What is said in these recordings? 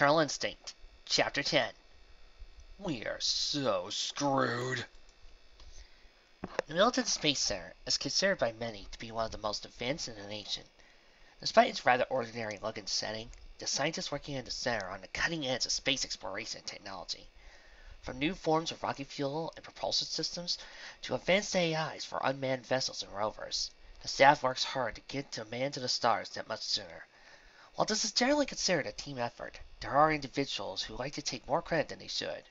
Maternal Instinct, Chapter 10. We are so screwed. The Middleton Space Center is considered by many to be one of the most advanced in the nation. Despite its rather ordinary look and setting, the scientists working in the center are on the cutting edge of space exploration technology. From new forms of rocket fuel and propulsion systems to advanced AIs for unmanned vessels and rovers, the staff works hard to get to man to the stars that much sooner. While this is generally considered a team effort, there are individuals who like to take more credit than they should.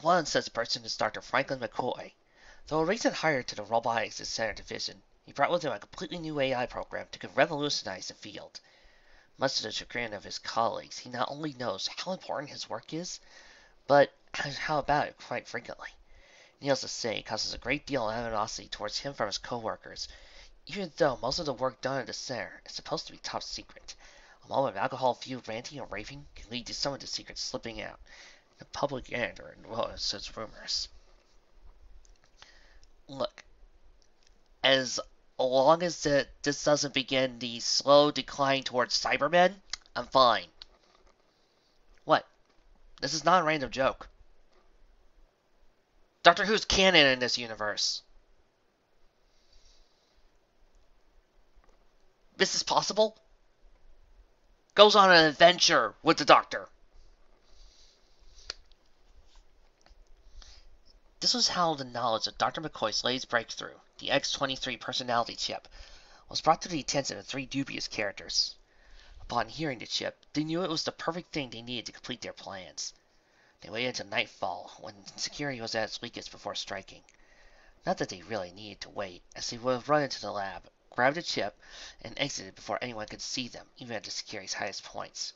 One such person is Dr. Franklin McCoy. Though a recent hire to the Robotics Center division, he brought with him a completely new AI program that could revolutionize the field. Much to the chagrin of his colleagues, he not only knows how important his work is, but how about it quite frequently. Needless to say, it causes a great deal of animosity towards him from his coworkers, even though most of the work done at the center is supposed to be top secret. A moment of alcohol-fueled ranting and raving can lead to some of the secrets slipping out the public and or well, such rumors. Look, as long as the, this doesn't begin the slow decline towards Cybermen, I'm fine. What? This is not a random joke. Doctor Who's canon in this universe. This is possible? Goes on an adventure with the Doctor. This was how the knowledge of Dr. McCoy's latest breakthrough, the X-23 personality chip, was brought to the attention of three dubious characters. Upon hearing the chip, they knew it was the perfect thing they needed to complete their plans. They waited until nightfall, when security was at its weakest before striking. Not that they really needed to wait, as they would have run into the lab, grabbed the chip, and exited before anyone could see them, even at the security's highest points.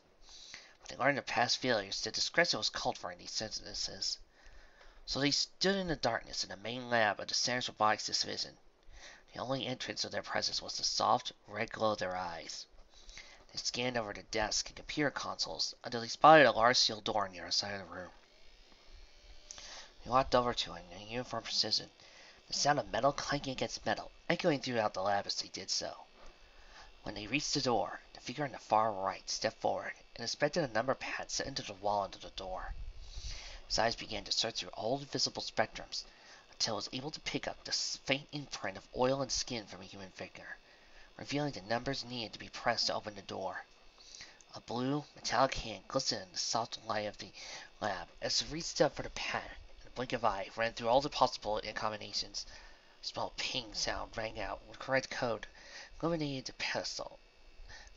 They learned of past failures, the discretion was called for in these instances. So they stood in the darkness in the main lab of the Center's Robotics Division. The only entrance of their presence was the soft, red glow of their eyes. They scanned over the desk and computer consoles until they spotted a large sealed door near the side of the room. They walked over to it in uniform precision, the sound of metal clanking against metal echoing throughout the lab as they did so. When they reached the door, the figure on the far right stepped forward and inspected a number pad set into the wall under the door. His eyes began to search through all the visible spectrums until it was able to pick up the faint imprint of oil and skin from a human figure revealing the numbers needed to be pressed to open the door. A blue, metallic hand glistened in the soft light of the lab as he reached up for the pad, blink of eye ran through all the possible combinations. A small ping sound rang out with correct code, illuminated the pedestal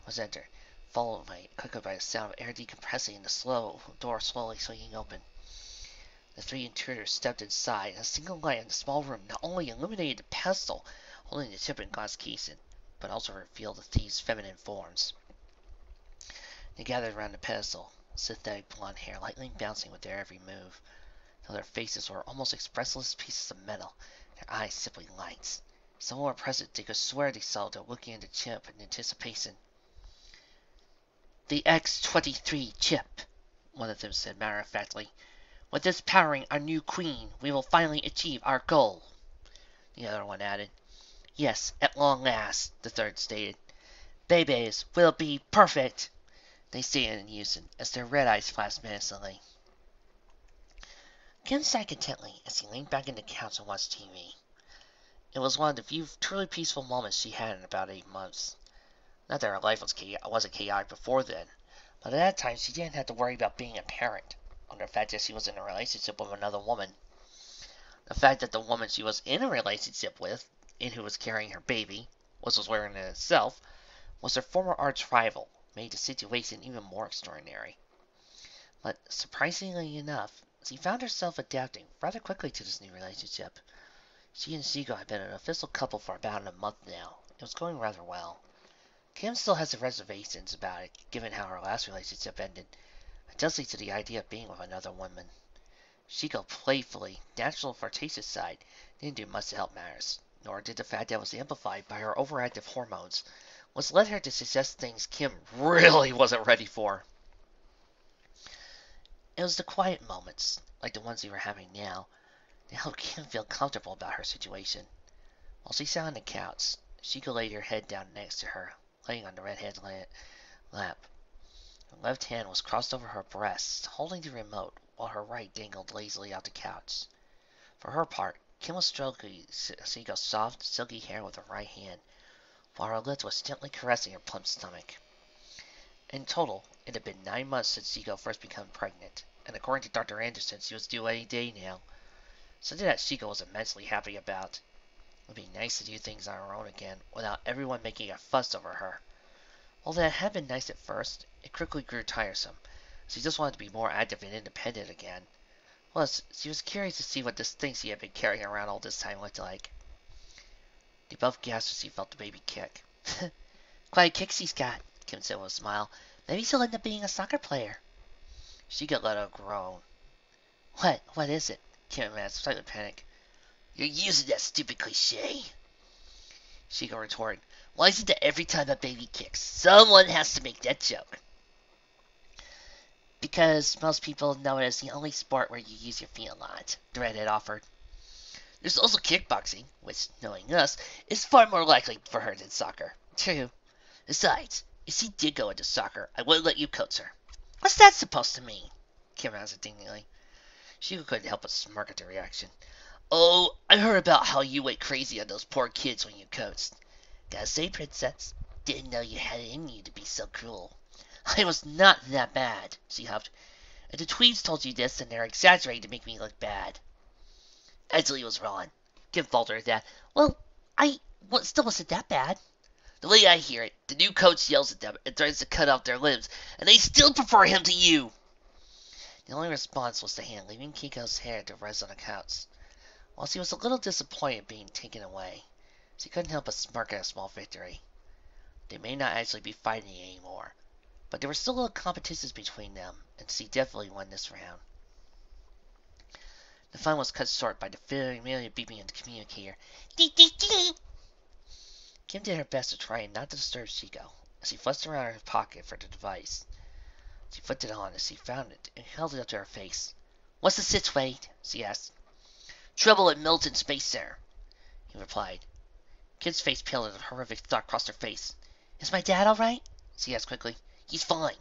was entered, followed by quickly by the sound of air decompressing and the slow door slowly swinging open. The three intruders stepped inside, and a single light in the small room not only illuminated the pedestal holding the chip and glass casing, but also revealed the thieves' feminine forms. They gathered around the pedestal, synthetic blonde hair lightly bouncing with their every move, their faces were almost expressionless pieces of metal, their eyes simply lights. Some were present, they could swear they saw them looking at the chip in anticipation. The X-23 chip, one of them said matter-of-factly. With this powering our new queen, we will finally achieve our goal. The other one added, Yes, at long last, the third stated. Bebes will be perfect, they stated in unison as their red eyes flashed menacingly. Kim sat contently as he leaned back in the couch and watched TV. It was one of the few truly peaceful moments she had in about eight months. Not that her life was chaotic, wasn't chaotic before then, but at that time she didn't have to worry about being a parent, or the fact that she was in a relationship with another woman. The fact that the woman she was in a relationship with and who was carrying her baby, which was wearing it itself, was her former arch rival, made the situation even more extraordinary. But surprisingly enough, she found herself adapting rather quickly to this new relationship. She and Shego had been an official couple for about a month now. It was going rather well. Kim still has reservations about it, given how her last relationship ended, especially to the idea of being with another woman. Shego playfully, natural flirtatious side didn't do much to help matters nor did the fact that it was amplified by her overactive hormones, which led her to suggest things Kim really wasn't ready for. It was the quiet moments, like the ones they were having now, that helped Kim feel comfortable about her situation. While she sat on the couch, she could lay her head down next to her, laying on the redhead's lap. Her left hand was crossed over her breast, holding the remote, while her right dangled lazily out the couch. For her part, Kim was stroking Shego's soft, silky hair with her right hand, while her lips was gently caressing her plump stomach. In total, it had been nine months since Shego first became pregnant, and according to Dr. Anderson, she was due any day now. Something that Shego was immensely happy about. It would be nice to do things on her own again, without everyone making a fuss over her. While that had been nice at first, it quickly grew tiresome. She just wanted to be more active and independent again. Plus, she was curious to see what this thing she had been carrying around all this time looked like. They both gasped as she felt the baby kick. Quite a kick she's got, Kim said with a smile. Maybe she'll end up being a soccer player. Shego let out a groan. What? What is it? Kim asked, slightly panicked. You're using that stupid cliche. She retorted. Why is it that every time a baby kicks, someone has to make that joke? Because most people know it as the only sport where you use your feet a lot, the redhead offered. There's also kickboxing, which, knowing us, is far more likely for her than soccer. True. Besides, if she did go into soccer, I wouldn't let you coach her. What's that supposed to mean? Kim asked indignantly. She couldn't help but smirk at the reaction. Oh, I heard about how you went crazy on those poor kids when you coached. Gotta say, princess, didn't know you had it in you to be so cruel. I was not that bad, she huffed. The Tweebs told you this, then they're exaggerating to make me look bad. Edgley was wrong. Kim faltered at that. Well, I well, still wasn't that bad. The way I hear it, the new coach yells at them and threatens to cut off their limbs, and they still prefer him to you. The only response was the hand leaving Shego's hair to rest on the couch. While she was a little disappointed being taken away, she couldn't help but smirk at a small victory. They may not actually be fighting anymore, but there were still little competitions between them, and she definitely won this round. The fun was cut short by the familiar beeping of the communicator. Dee dee dee! Kim did her best to try and not to disturb Shego, as she fussed around her pocket for the device. She flipped it on as she found it and held it up to her face. What's the sitch, Wade? she asked. Trouble at Middleton Space Center, he replied. Kim's face paled as a horrific thought crossed her face. Is my dad all right? she asked quickly. He's fine.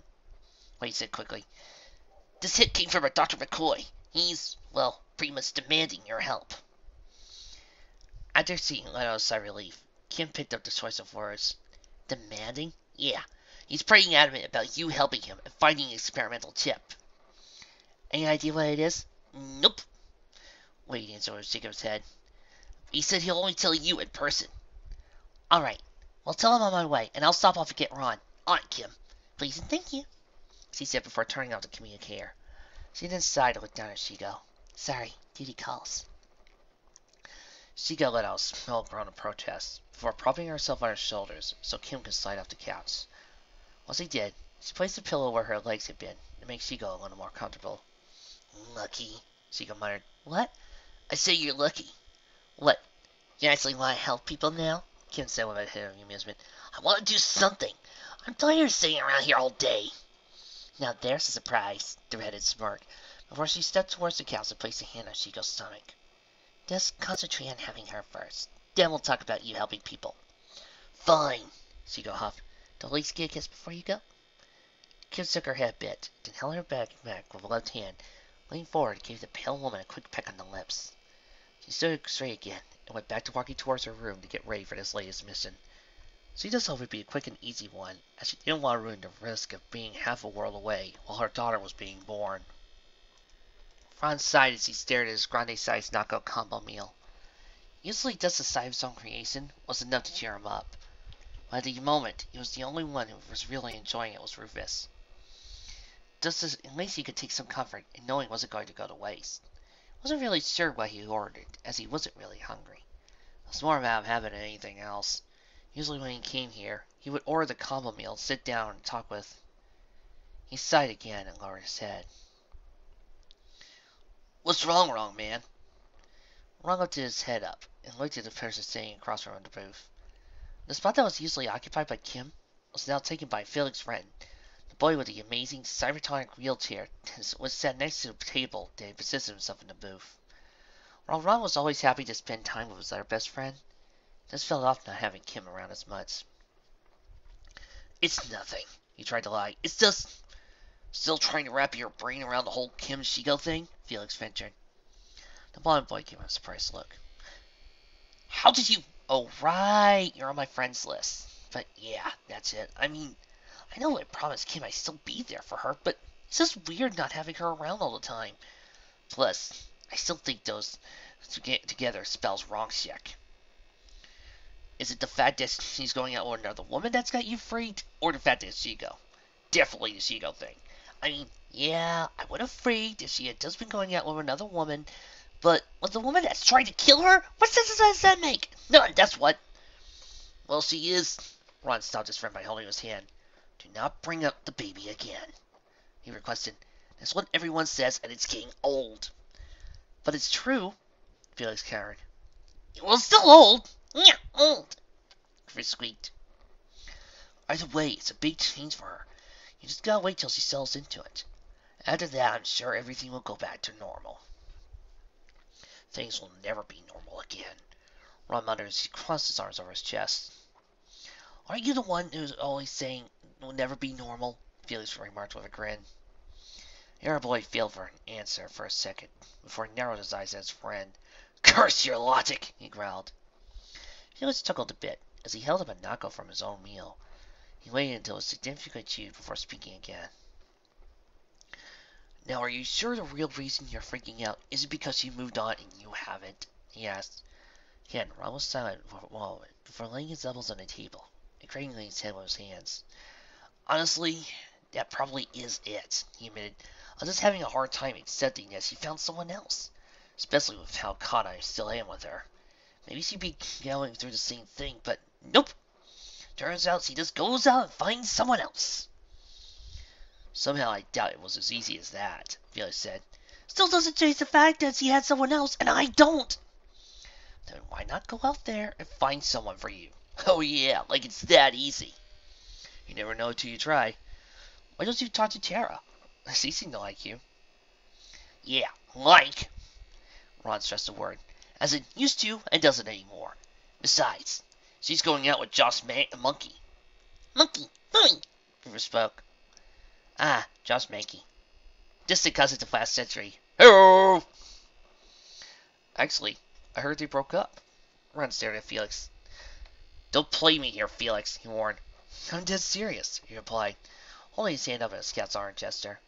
Wade said quickly. This hit came from a Dr. McCoy. He's, well, pretty much demanding your help. After seeing let out a sigh of relief, Kim picked up the choice of words. Demanding? Yeah. He's pretty adamant about you helping him and finding the experimental chip. Any idea what it is? Nope. Wade answered his head. He said he'll only tell you in person. All right. Well, tell him I'm on my way, and I'll stop off and get Ron. On it, Kim. Please and thank you, she said before turning off the communicator. She then sighed and looked down at Shego. Sorry, duty calls. Shego let out a small groan of protest before propping herself on her shoulders so Kim could slide off the couch. Once he did, she placed the pillow where her legs had been to make Shego a little more comfortable. Lucky, Shego muttered. What? I say you're lucky. What? You actually want to help people now? Kim said with a hit of amusement. I want to do something. I'm tired of sitting around here all day. Now there's a surprise, the redhead smirked, before she stepped towards the couch and placed a hand on Shego's stomach. Just concentrate on having her first. Then we'll talk about you helping people. Fine, Shego huffed. Don't at least get a kiss before you go? Kim shook her head a bit, then held her back back with a left hand, leaned forward and gave the pale woman a quick peck on the lips. She stood straight again, and went back to walking towards her room to get ready for this latest mission. She just hoped it would be a quick and easy one, as she didn't want to run the risk of being half a world away while her daughter was being born. Franz sighed as he stared at his grande-sized knockout combo meal. Usually just the sight of his own creation was enough to cheer him up. But at the moment, he was the only one who was really enjoying it was Rufus. Just as at least he could take some comfort in knowing it wasn't going to go to waste. He Wasn't really sure what he ordered, it, as he wasn't really hungry. It was more about habit than anything else. Usually when he came here, he would order the combo meal, sit down, and talk with. He sighed again and lowered his head. What's wrong, wrong man? Ron lifted his head up and looked at the person sitting across from the booth. The spot that was usually occupied by Kim was now taken by Felix Wren, the boy with the amazing cybertronic wheelchair was sat next to the table that had positioned himself in the booth. While Ron was always happy to spend time with his other best friend, this felt off not having Kim around as much. It's nothing, he tried to lie. It's just. Still trying to wrap your brain around the whole Kim Shego thing? Felix ventured. The blond boy gave him a surprised look. How did you. Oh, right. You're on my friends list. But yeah, that's it. I mean, I know I promised Kim I'd still be there for her, but it's just weird not having her around all the time. Plus, I still think those to get together spells wrong check. Is it the fact that she's going out with another woman that's got you freaked, or the fact that it's Shego? Definitely the Shigo thing. I mean, yeah, I would have freaked if she had just been going out with another woman, but with the woman that's trying to kill her, what sense does that make? None, that's what. Well, she is. Ron stopped his friend by holding his hand. Do not bring up the baby again, he requested. That's what everyone says, and it's getting old. But it's true, Felix cowered. Well, it's still old. Yeah, old. Chris squeaked. Either way, it's a big change for her. You just gotta wait till she sells into it. After that, I'm sure everything will go back to normal. Things will never be normal again. Ron muttered as he crossed his arms over his chest. Are you the one who's always saying will never be normal? Felix remarked with a grin. The boy failed for an answer for a second before he narrowed his eyes at his friend. Curse your logic, he growled. Felix chuckled a bit as he held up a knuckle from his own meal. He waited until a was significantly before speaking again. Now, are you sure the real reason you're freaking out isn't because you moved on and you haven't? He asked. Again, Ron was silent for a moment before laying his elbows on the table and craning his head with his hands. Honestly, that probably is it, he admitted. I'm just having a hard time accepting that she found someone else, especially with how caught I still am with her. Maybe she'd be going through the same thing, but nope. Turns out she just goes out and finds someone else. Somehow I doubt it was as easy as that, Felix said. Still doesn't change the fact that she had someone else, and I don't. Then why not go out there and find someone for you? Oh yeah, like it's that easy. You never know till you try. Why don't you talk to Tara? She seemed to like you. Yeah, like. Ron stressed the word as it used to and doesn't anymore. Besides, she's going out with Josh Man- Monkey. Monkey, fine, River spoke. Ah, Josh Mankey. Distant cousins of last century. Hello! Actually, I heard they broke up. Ron stared at Felix. Don't play me here, Felix, he warned. I'm dead serious, he replied, holding his hand up in a scout's arm gesture.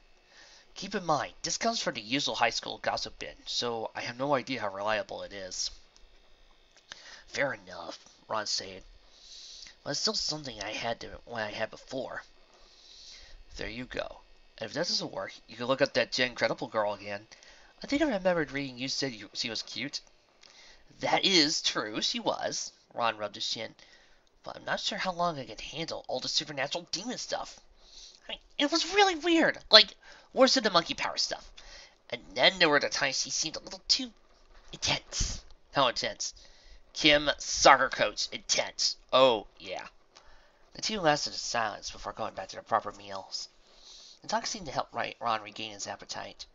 Keep in mind, this comes from the usual high school gossip bin, so I have no idea how reliable it is. Fair enough, Ron said. But it's still something I had to when I had before. There you go. And if that doesn't work, you can look up that Jen Credible girl again. I think I remembered reading you said you, she was cute. That is true, she was. Ron rubbed his chin. But I'm not sure how long I can handle all the supernatural demon stuff. I mean, it was really weird. Like, worse than the monkey power stuff. And then there were the times she seemed a little too intense. How intense? Kim, soccer coach, intense. Oh, yeah. The two lasted in silence before going back to their proper meals. The talk seemed to help Ron regain his appetite.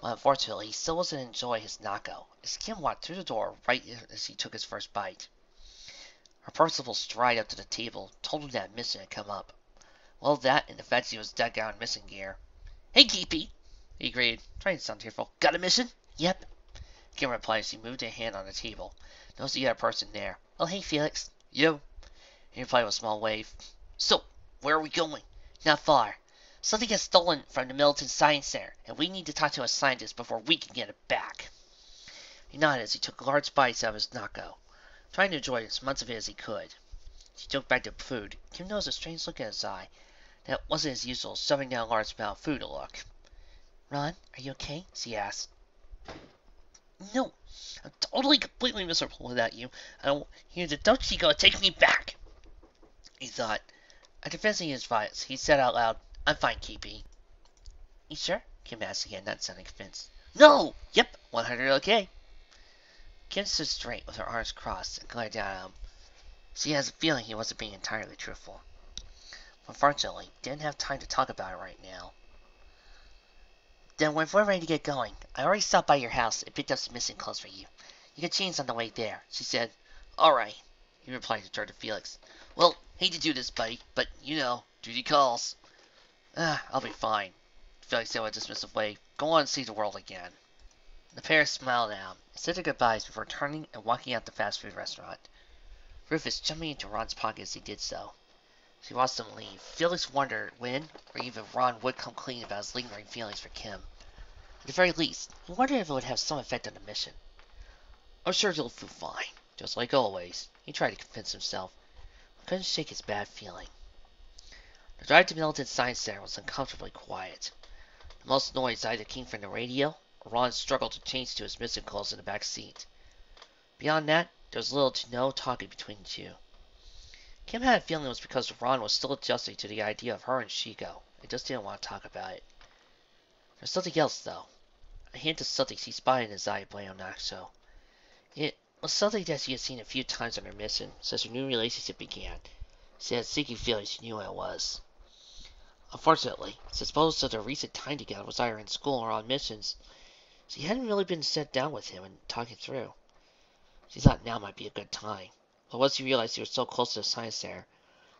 But unfortunately, he still wasn't enjoying his naco, as Kim walked through the door right as he took his first bite. Her personable stride up to the table told him that mission had come up. Well, that and the fact she was out on missing gear. Hey, KP, he agreed, trying to sound cheerful. Got a mission? Yep. Kim replied as he moved a hand on the table. Noticed he had a person there. Oh, hey, Felix. Yo. He replied with a small wave. So, where are we going? Not far. Something gets stolen from the Middleton Science Center, and we need to talk to a scientist before we can get it back. He nodded as he took large bites out of his naco, trying to enjoy as much of it as he could. As he took back the food, Kim noticed a strange look in his eye that wasn't his usual shoving down large amount of food look. Ron, are you okay? she asked. No, I'm totally, completely miserable without you. I don't hear the Dutch gonna take me back. He thought. Finishing his bites, he said out loud, I'm fine, KP. You sure? Kim asked again, not sounding convinced. No! Yep, 100 okay. Kim stood straight with her arms crossed and glared down at him. She has a feeling he wasn't being entirely truthful. Unfortunately, didn't have time to talk about it right now. Then when we're ready to get going, I already stopped by your house and picked up some missing clothes for you. You can change on the way there, she said. All right, he replied to turn to Felix. Well, hate to do this, buddy, but you know, duty calls. Ah, I'll be fine. Felix said with a dismissive way. Go on and see the world again. The pair smiled now, said their goodbyes before turning and walking out the fast food restaurant. Rufus jumping into Ron's pocket as he did so. As he watched them leave, Felix wondered when or even Ron would come clean about his lingering feelings for Kim. At the very least, he wondered if it would have some effect on the mission. I'm sure he'll feel fine, just like always, he tried to convince himself, but couldn't shake his bad feeling. The drive to Middleton Science Center was uncomfortably quiet. The most noise either came from the radio or Ron struggled to change to his missing calls in the back seat. Beyond that, there was little to no talking between the two. Kim had a feeling it was because Ron was still adjusting to the idea of her and Shego. He just didn't want to talk about it. There's something else, though. A hint of something she spied in his eye at Naxo. It was something that she had seen a few times on her mission since her new relationship began. She had seeking feelings she knew what it was. Unfortunately, since most of their recent time together was either in school or on missions, she hadn't really been set down with him and talking through. She thought now might be a good time, but once she realized he was so close to the science center,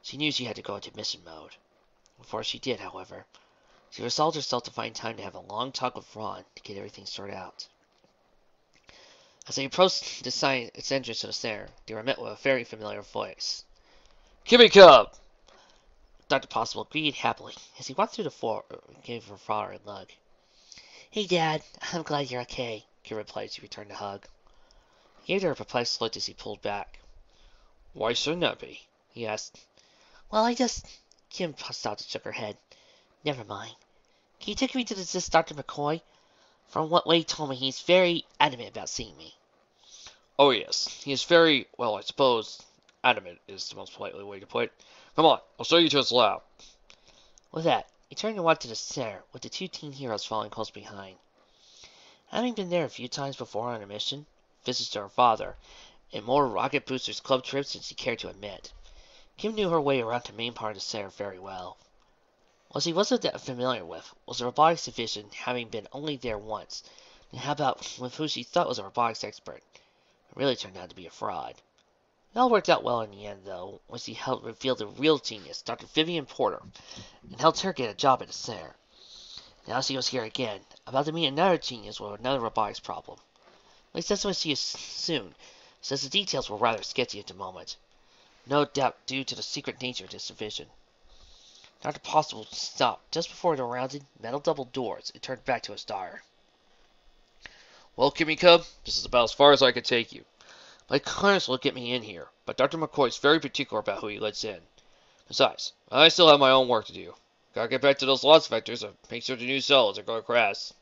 she knew she had to go into mission mode. Before she did, however, she resolved herself to find time to have a long talk with Ron to get everything sorted out. As they approached the science entrance to the center, they were met with a very familiar voice. Kimmy Cub! Dr. Possible agreed happily as he walked through the floor and gave her father a hug. Hey, Dad. I'm glad you're okay, Kim replied as he returned the hug. He gave her a perplexed look as he pulled back. Why shouldn't I be? he asked. Well, I just... Kim stopped and shook her head. Never mind. Can you take me to this Dr. McCoy? From what Wade told me, he's very adamant about seeing me. Oh, yes. He is very, well, I suppose, adamant is the most politely way to put it. Come on, I'll show you to his lab. With that, he turned and walked to the center, with the two teen heroes following close behind. Having been there a few times before on a mission, visits to her father, and more Rocket Boosters Club trips than she cared to admit, Kim knew her way around the main part of the center very well. What she wasn't that familiar with was the robotics division having been only there once, and how about with who she thought was a robotics expert? It really turned out to be a fraud. It all worked out well in the end, though, when she helped reveal the real genius, Dr. Vivian Porter, and helped her get a job at the center. Now she was here again, about to meet another genius with another robotics problem. At least that's what she assumed, since the details were rather sketchy at the moment. No doubt due to the secret nature of this division. Dr. Possible stopped just before the rounded metal double doors and turned back to his daughter. Well, Kimmy Cub, this is about as far as I can take you. My clearance will get me in here, but Dr. McCoy is very particular about who he lets in. Besides, I still have my own work to do. Gotta get back to those loss vectors and make sure the new cells are going to crash.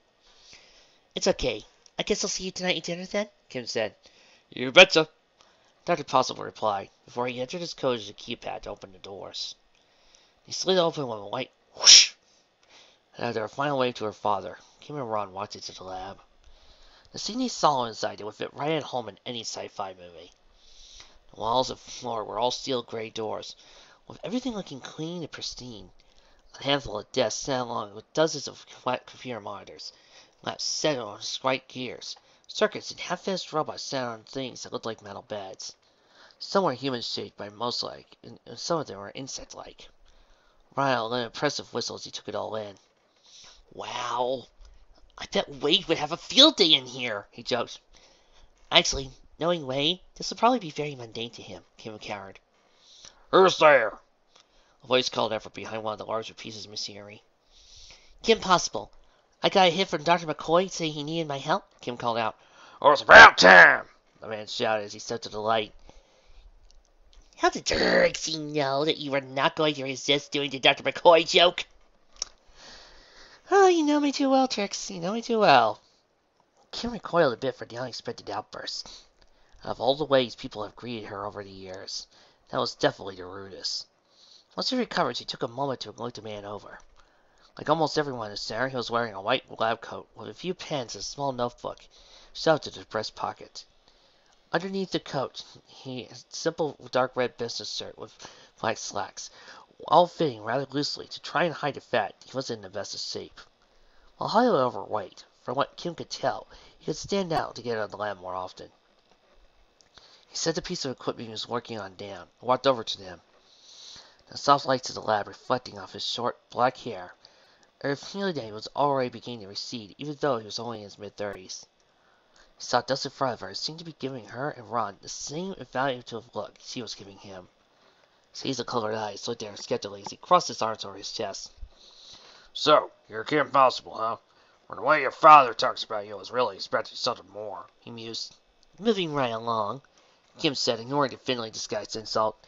It's okay. I guess I'll see you tonight at dinner then, Kim said. You betcha. Dr. Possible replied, before he entered his as a keypad to open the doors. He slid open with a white whoosh, and after a final wave to her father, Kim and Ron walked into the lab. The scene he saw inside it would fit right at home in any sci-fi movie. The walls and floor were all steel gray doors, with everything looking clean and pristine. A handful of desks sat along with dozens of flat computer monitors, laps set on straight gears, circuits and half-finished robots sat on things that looked like metal beds. Some were human-shaped by most like, and some of them were insect-like. Ryle let an impressive whistle as he took it all in. Wow, I bet Wade would have a field day in here, he joked. Actually, knowing Wade, this would probably be very mundane to him, Kim cowered. Who's there? A voice called out from behind one of the larger pieces of machinery. Kim Possible. I got a hit from Dr. McCoy saying he needed my help, Kim called out. Oh, it's about time! The man shouted as he stepped to the light. How did Trixie know that you were not going to resist doing the Dr. McCoy joke? Oh, you know me too well, Trix. You know me too well. Kim recoiled a bit from the unexpected outburst. Of all the ways people have greeted her over the years, that was definitely the rudest. Once he recovered, she took a moment to look the man over. Like almost everyone in the center, he was wearing a white lab coat with a few pens and a small notebook shoved into his breast pocket. Underneath the coat, he had a simple dark red business shirt with black slacks, all fitting rather loosely to try and hide the fact he wasn't in the best of shape. While highly overweight, from what Kim could tell, he could stand out to get on the lab more often. He set the piece of equipment he was working on down and walked over to them. The soft lights of the lab reflecting off his short, black hair Erfuniday was already beginning to recede, even though he was only in his mid-thirties. He saw Dustin front of her seemed to be giving her and Ron the same evaluative look she was giving him. His hazel-colored eyes looked at her skeptically as he crossed his arms over his chest. So, you're Kim Possible, huh? From the way your father talks about you, I was really expecting something more. He mused. Moving right along, Kim said, ignoring the thinly disguised insult.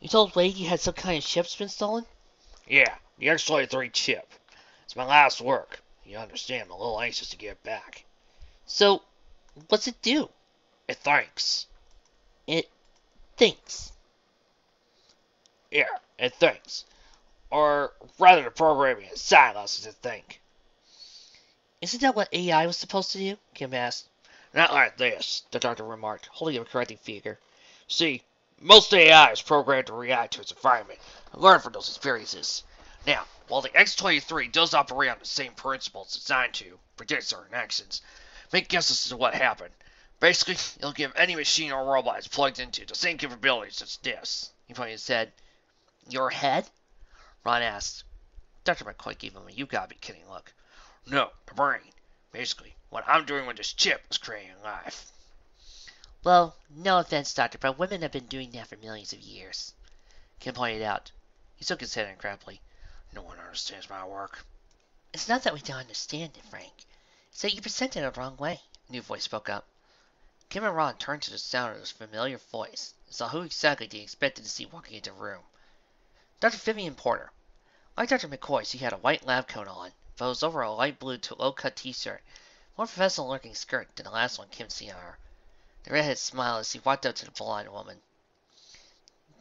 You told Wade you had some kind of ship's been stolen? Yeah, the X-23 chip. It's my last work. You understand, I'm a little anxious to get it back. So, what's it do? It thinks. It thinks. Yeah, it thinks. Or rather, the programming inside it to think. Isn't that what AI was supposed to do? Kim asked. Not like this, the doctor remarked, holding up a correcting finger. See, most AI is programmed to react to its environment and learn from those experiences. Now, while the X-23 does operate on the same principles designed to, predict certain actions, make guesses as to what happened. Basically, it'll give any machine or robot it's plugged into the same capabilities as this. He pointed said. Your head? Ron asked. Dr. McCoy gave him a you gotta be kidding look. No, the brain. Basically, what I'm doing with this chip is creating life. Well, no offense, Doctor, but women have been doing that for millions of years. Kim pointed out. He shook his head incredibly. No one understands my work. It's not that we don't understand it, Frank. It's that you present it the wrong way. A new voice spoke up. Kim and Ron turned to the sound of this familiar voice and saw who exactly they expected to see walking into the room. Dr. Vivian Porter. Like Dr. McCoy, she had a white lab coat on, but was over a light blue to low-cut t-shirt, more professional-looking skirt than the last one Kim seen on her. The redhead smiled as he walked up to the blonde woman.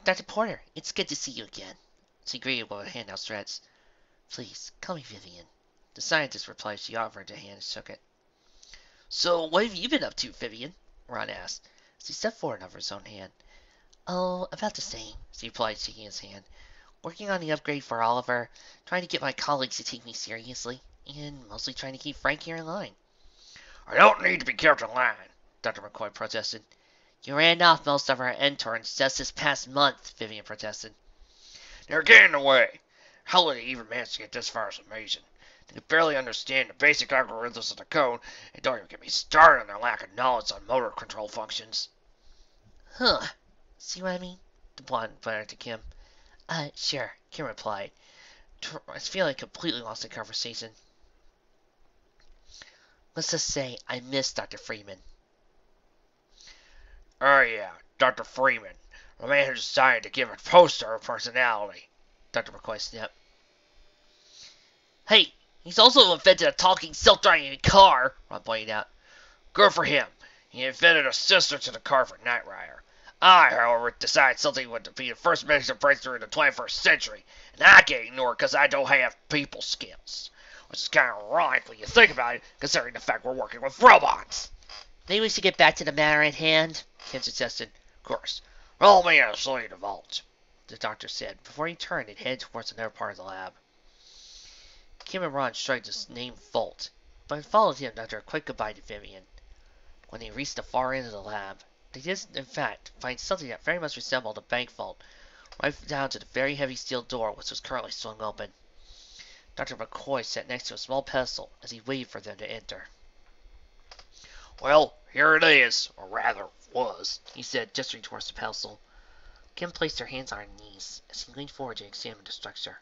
Dr. Porter, it's good to see you again. She greeted with a hand outstretched. Please, call me Vivian. The scientist replied she offered a hand and shook it. So, what have you been up to, Vivian? Ron asked, as he stepped forward and offered his own hand. Oh, about the same, she replied, shaking his hand. Working on the upgrade for Oliver, trying to get my colleagues to take me seriously, and mostly trying to keep Frank here in line. I don't need to be kept in line, Dr. McCoy protested. You ran off most of our interns just this past month, Vivian protested. They're getting in the way. How did they even manage to get this far is amazing. They barely understand the basic algorithms of the code, and don't even get me started on their lack of knowledge on motor control functions. Huh. See what I mean? The blonde pointed to Kim. Uh, sure, Kim replied. I feel like completely lost the conversation. Let's just say I miss Dr. Freeman. Oh yeah, Dr. Freeman. The man who decided to give a poster a personality. Dr. McCoy snapped. Hey, he's also invented a talking self-driving car, Ron pointed out. Good for him. He invented a sister to the car for Knight Rider. I, however, decided something would be the first major breakthrough in the 21st century, and I get ignored because I don't have people skills. Which is kind of ironic when you think about it, considering the fact we're working with robots. Maybe we should get back to the matter at hand, Ken suggested. Of course. Roll me a sleeve of vault, the doctor said, before he turned and headed towards another part of the lab. Kim and Ron shrugged his name "vault," but followed him after a quick goodbye to Vivian. When they reached the far end of the lab, they did, in fact, find something that very much resembled a bank vault, right down to the very heavy steel door which was currently swung open. Dr. McCoy sat next to a small pedestal as he waited for them to enter. Well, here it is, or rather, was, he said, gesturing towards the pedestal. Kim placed her hands on her knees as he leaned forward to examine the structure.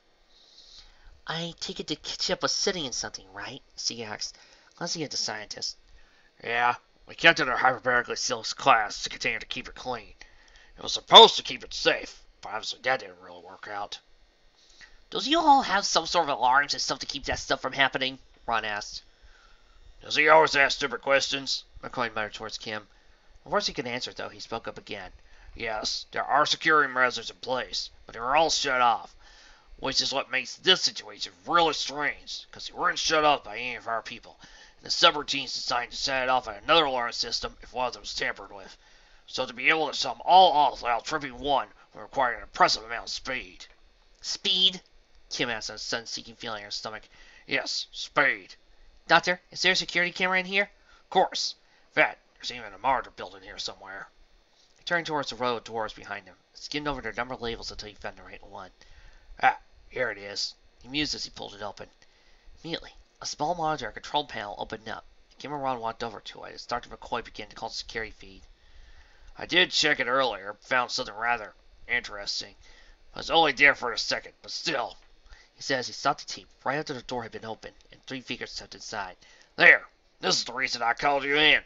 I take it the chip was sitting in something, right? she asked, glancing at the scientist. Yeah, we kept it in a hyperbarically sealed class to continue to keep it clean. It was supposed to keep it safe, but obviously that didn't really work out. Does you all have some sort of alarms and stuff to keep that stuff from happening? Ron asked. Does he always ask stupid questions? McCoy muttered towards Kim. Before he could answer, though, he spoke up again. Yes, there are security measures in place, but they were all shut off, which is what makes this situation really strange, because they weren't shut off by any of our people, and the subroutines decided to set it off on another alarm system if one of them was tampered with. So to be able to sum all off without tripping one would require an impressive amount of speed. Speed? Kim asked a sudden seeking feeling in her stomach. Yes, speed. Doctor, is there a security camera in here? Of course. Fact, there's even a monitor built in here somewhere. He turned towards the row of doors behind him, skimmed over their number labels until he found the right one. Ah, here it is. He mused as he pulled it open. Immediately, a small monitor control panel opened up. Kim and Ron walked over to it as Dr. McCoy began to call the security feed. I did check it earlier, found something rather interesting. I was only there for a second, but still. He said as he stopped the tape right after the door had been opened and three figures stepped inside. There, this is the reason I called you in.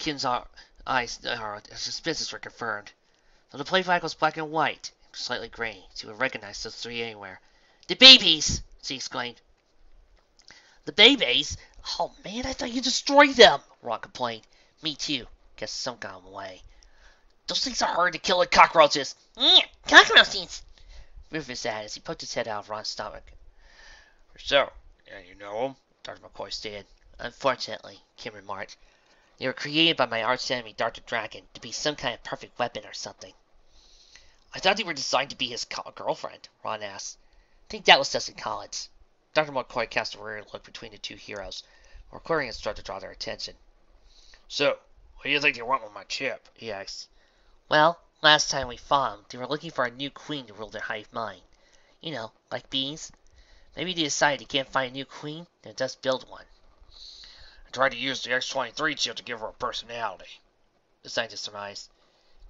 Kim's eyes, uh, suspicions were confirmed. The playback was black and white, slightly gray, she would recognize those three anywhere. The Bebes! she exclaimed. The Bebes? Oh man, I thought you destroyed them! Ron complained. Me too. Guess some got away. Those things are hard to kill like cockroaches. Yeah, cockroaches! Rufus added as he poked his head out of Ron's stomach. So, and you know them? Dr. McCoy stated. Unfortunately, Kim remarked. They were created by my arch enemy, Dr. Drakken, to be some kind of perfect weapon or something. I thought they were designed to be his girlfriend, Ron asked. I think that was just in college. Dr. McCoy cast a weary look between the two heroes. A recording started to draw their attention. So, what do you think they want with my chip? he asked. Well, last time we fought them, they were looking for a new queen to rule their hive mind. You know, like bees. Maybe they decided they can't find a new queen, then just build one. I tried to use the X-23 chip to give her a personality. The scientist surmised.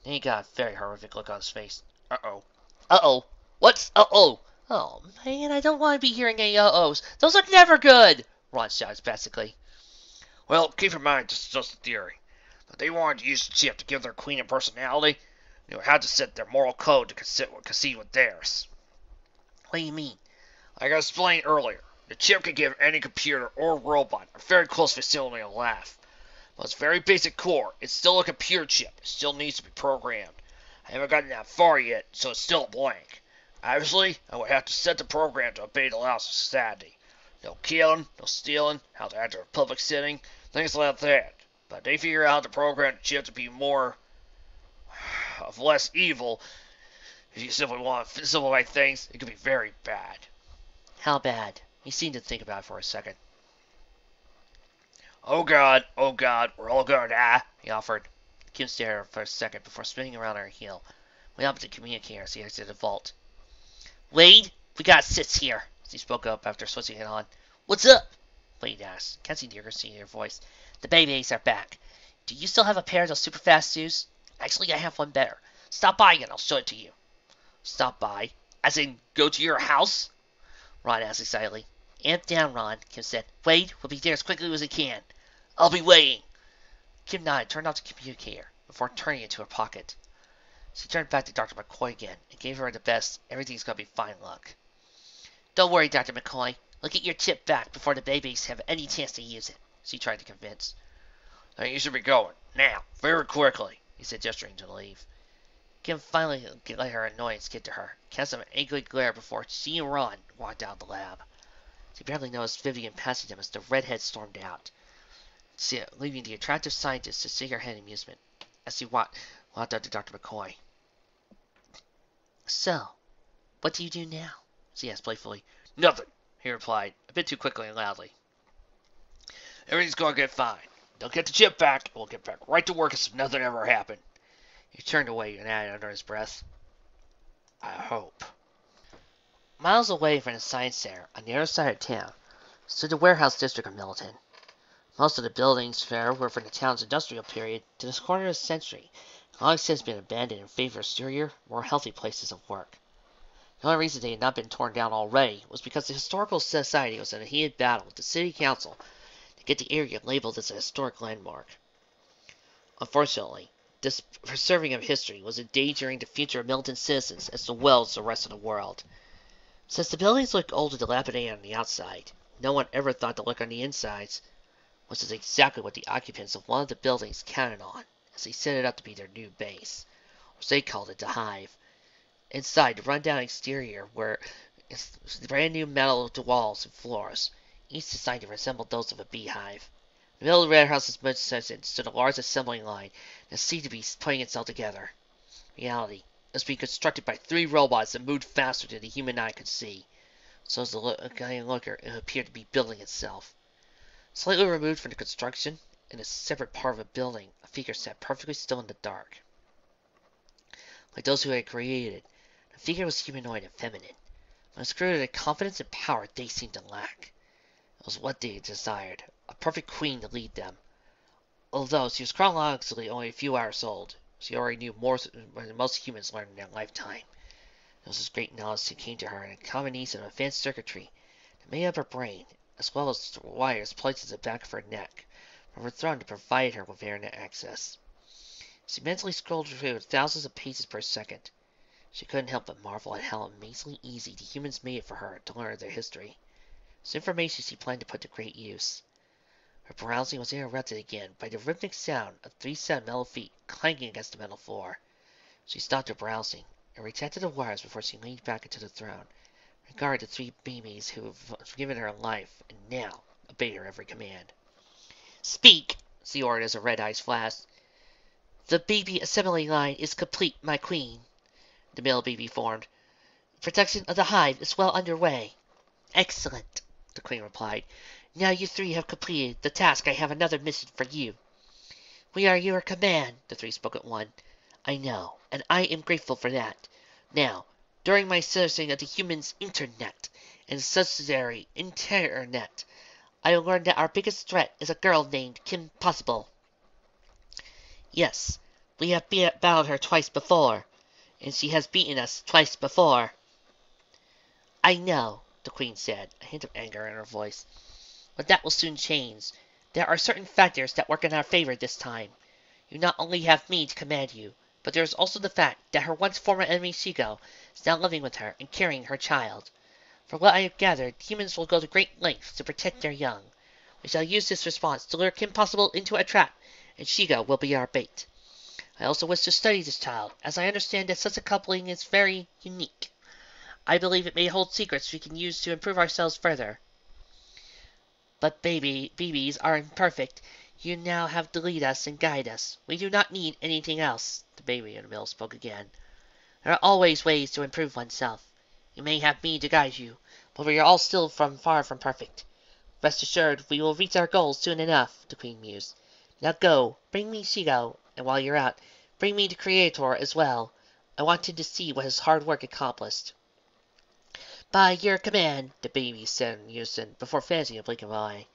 Then he got a very horrific look on his face. Uh-oh. Uh-oh. What's uh-oh? Oh, man, I don't want to be hearing any uh-ohs. Those are never good! Ron shouted spastically. Well, keep in mind, this is just a theory. If they wanted to use the chip to give their queen a personality, they would have to set their moral code to concede with theirs. What do you mean? Like I explained earlier, the chip can give any computer or robot a very close facility to laugh. But its very basic core, it's still a computer chip. It still needs to be programmed. I haven't gotten that far yet, so it's still a blank. Obviously, I would have to set the program to obey the laws of society. No killing, no stealing, how to enter a public setting, things like that. But they figure out how to program the chip to be more of less evil, if you simply want to simplify things, it could be very bad. How bad? He seemed to think about it for a second. Oh god, oh god, we're all gonna die, he offered. Kim stared for a second before spinning around on her heel. We up to the communicator as he exited the vault. Wade, we got sits here, he spoke up after switching it on. What's up? Wade asked, the urgency in her voice. The Bebes are back. Do you still have a pair of those super fast shoes? Actually, I have one better. Stop by and I'll show it to you. Stop by? As in, go to your house? Ron asked excitedly. Amp down, Ron, Kim said. Wade, we'll be there as quickly as we can. I'll be waiting. Kim nodded, turned off the communicator before turning it to her pocket. She turned back to Dr. McCoy again and gave her the best, everything's gonna be fine look. Don't worry, Dr. McCoy. We'll get your chip back before the Bebes have any chance to use it, she tried to convince. Then you should be going. Now, very quickly, he said, gesturing to leave. Kim finally let her annoyance get to her, cast an angry glare before she and Ron walked out of the lab. She barely noticed Vivian passing them as the redhead stormed out, leaving the attractive scientist to shake her head in amusement as she walked, walked up to Dr. McCoy. So, what do you do now? she asked playfully. Nothing, he replied, a bit too quickly and loudly. Everything's going to get fine. They'll get the chip back, and we'll get back right to work as if nothing ever happened. He turned away and added under his breath, I hope. Miles away from the science center, on the other side of town, stood the warehouse district of Middleton. Most of the buildings there were from the town's industrial period to this quarter of a century, and long since been abandoned in favor of sturdier, more healthy places of work. The only reason they had not been torn down already was because the Historical Society was in a heated battle with the City Council to get the area labeled as a historic landmark. Unfortunately, this preserving of history was endangering the future of Middleton citizens as well as the rest of the world. Since the buildings looked old and dilapidated on the outside, no one ever thought to look on the insides, which is exactly what the occupants of one of the buildings counted on as they set it up to be their new base, or as they called it the hive. Inside, the rundown exterior were brand new metal walls and floors, each designed to resemble those of a beehive. In the middle of the warehouse's midsection stood a large assembling line that seemed to be putting itself together. Reality, it was being constructed by three robots that moved faster than the human eye could see. So as the looker, it appeared to be building itself. Slightly removed from the construction, in a separate part of a building, a figure sat perfectly still in the dark. Like those who had created it, the figure was humanoid and feminine. but screwed the confidence and power they seemed to lack. It was what they desired a perfect queen to lead them. Although she was chronologically only a few hours old, she already knew more than most humans learn in their lifetime. It was this great knowledge that came to her in a combination of advanced circuitry that made up her brain, as well as the wires placed at the back of her neck from her to provide her with internet access. She mentally scrolled through thousands of pages per second. She couldn't help but marvel at how amazingly easy the humans made it for her to learn their history. This information she planned to put to great use. Her browsing was interrupted again by the rhythmic sound of three set metal feet clanking against the metal floor. She stopped her browsing and retracted the wires before she leaned back into the throne, regarded the three babies who had given her life and now obeyed her every command. Speak, she ordered as her red eyes flashed. The baby assembly line is complete, my queen. The male baby formed. Protection of the hive is well under way. Excellent, the queen replied. Now you three have completed the task, I have another mission for you. We are your command, the three spoke at one. I know, and I am grateful for that. Now, during my searching of the humans' internet and subsidiary internet, I learned that our biggest threat is a girl named Kim Possible. Yes, we have battled her twice before, and she has beaten us twice before. I know, the queen said, a hint of anger in her voice. But that will soon change. There are certain factors that work in our favor this time. You not only have me to command you, but there is also the fact that her once former enemy Shego is now living with her and carrying her child. From what I have gathered, humans will go to great lengths to protect their young. We shall use this response to lure Kim Possible into a trap, and Shego will be our bait. I also wish to study this child, as I understand that such a coupling is very unique. I believe it may hold secrets we can use to improve ourselves further. But baby Bebes are imperfect. You now have to lead us and guide us. We do not need anything else. The baby in the spoke again. There are always ways to improve oneself. You may have me to guide you, but we are all still from far from perfect. Rest assured, we will reach our goals soon enough, the Queen mused. Now go, bring me Shego, and while you're out, bring me the Creator as well. I want to see what his hard work accomplished. By your command, the baby said in unison, before fancying a blink of eye.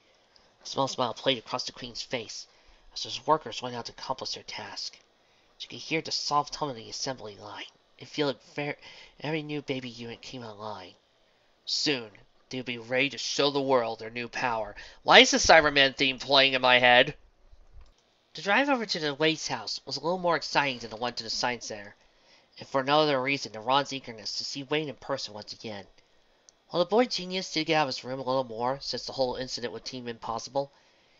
A small smile played across the queen's face as his workers went out to accomplish their task. She could hear the soft hum of the assembly line and feel it very every new baby unit came online. Soon they would be ready to show the world their new power. Why is the Cyberman theme playing in my head? The drive over to the Waits house was a little more exciting than the one to the science center, and for no other reason than Ron's eagerness to see Wade in person once again. While the boy genius did get out of his room a little more since the whole incident with Team Impossible,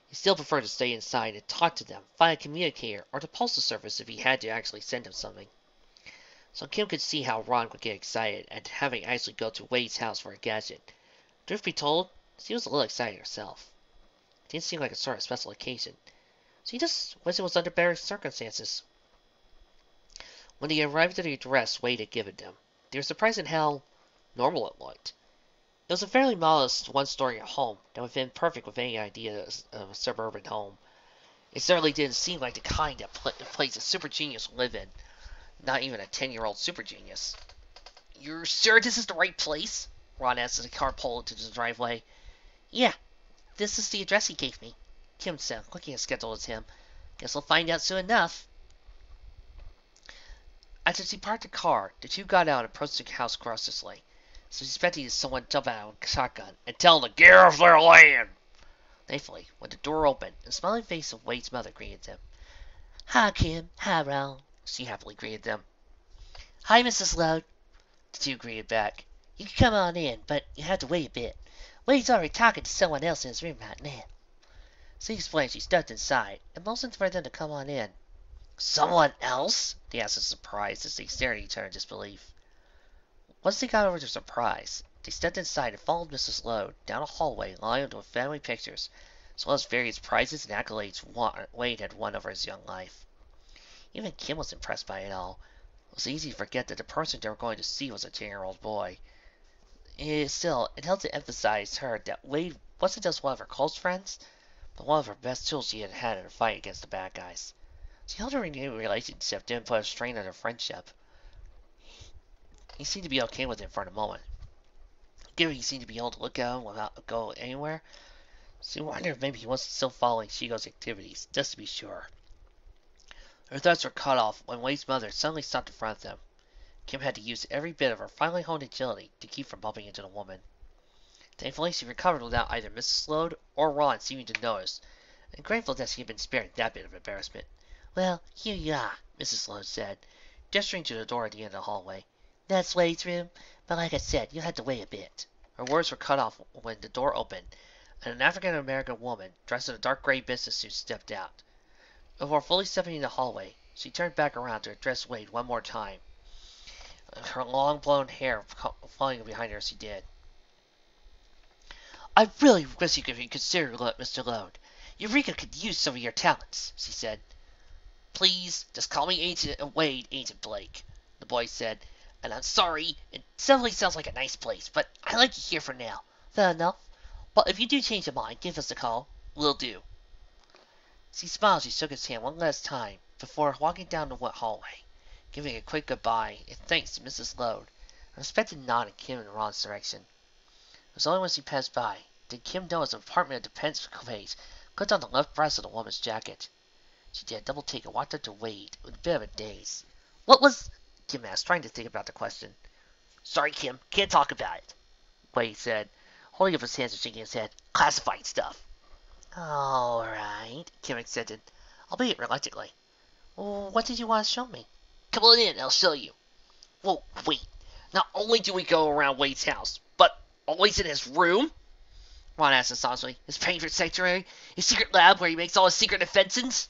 he still preferred to stay inside and talk to them, find a communicator, or the service if he had to actually send him something. So Kim could see how Ron would get excited at having actually go to Wade's house for a gadget. Truth be told, she was a little excited herself. It didn't seem like a sort of special occasion. She just wish it was under better circumstances. When they arrived at the address Wade had given them, they were surprised at how normal it looked. It was a fairly modest one-story home that would have been perfect with any idea of a suburban home. It certainly didn't seem like the kind that pl- place a super genius would live in. Not even a 10-year-old super genius. You're sure this is the right place? Ron asked as the car pulled into the driveway. Yeah, this is the address he gave me. Kim said, looking as scheduled as him. Guess we'll find out soon enough. As she parked the car, the two got out and approached the house cautiously suspecting someone jump out with a shotgun and tell them to get off their land. Thankfully, when the door opened, the smiling face of Wade's mother greeted them. Hi, Kim. Hi, Ron. She happily greeted them. Hi, Mrs. Load. The two greeted back. You can come on in, but you have to wait a bit. Wade's already talking to someone else in his room right now. She explained she stepped inside and motioned for them to come on in. Someone else? They asked in surprise as they stared at each other in disbelief. Once they got over their surprise, they stepped inside and followed Mrs. Load down a hallway lined with family pictures, as well as various prizes and accolades Wade had won over his young life. Even Kim was impressed by it all. It was easy to forget that the person they were going to see was a 10-year-old boy. It, still, it helped to emphasize her that Wade wasn't just one of her close friends, but one of her best tools she had had in a fight against the bad guys. She held her renewed relationship didn't put a strain on their friendship. He seemed to be okay with it for the moment. given he seemed to be able to look at him without go anywhere. she wondered if maybe he wasn't still following Shego's activities, just to be sure. Her thoughts were cut off when Wade's mother suddenly stopped in front of them. Kim had to use every bit of her finely honed agility to keep from bumping into the woman. Thankfully, she recovered without either Mrs. Load or Ron seeming to notice, and grateful that she had been spared that bit of embarrassment. Well, here you are, Mrs. Load said, gesturing to the door at the end of the hallway. That's Wade's room, but like I said, you'll have to wait a bit. Her words were cut off when the door opened, and an African American woman, dressed in a dark gray business suit, stepped out. Before fully stepping in the hallway, she turned back around to address Wade one more time, her long blonde hair falling behind her as she did. I really wish you could reconsider, Mr. Load. Eureka could use some of your talents, she said. Please, just call me Agent uh, Wade, Agent Blake, the boy said. And I'm sorry, it definitely sounds like a nice place, but I like you here for now. Fair enough. But if you do change your mind, give us a call. We'll do. He smiled, she shook his hand one last time before walking down the wet hallway, giving a quick goodbye and thanks to Mrs. Load, a respected nod in Kim and Ron's direction. It was only when she passed by did Kim notice the Department of Defense page clipped on the left breast of the woman's jacket. She did a double take and walked up to Wade with a bit of a daze. What was Kim asked, trying to think about the question. Sorry, Kim, can't talk about it. Wade said, holding up his hands and shaking his head. Classified stuff. All right, Kim accepted, albeit reluctantly. What did you want to show me? Come on in, I'll show you. Well, wait. Not only do we go around Wade's house, but always in his room? Ron asked astonishedly. His favorite sanctuary? His secret lab where he makes all his secret inventions?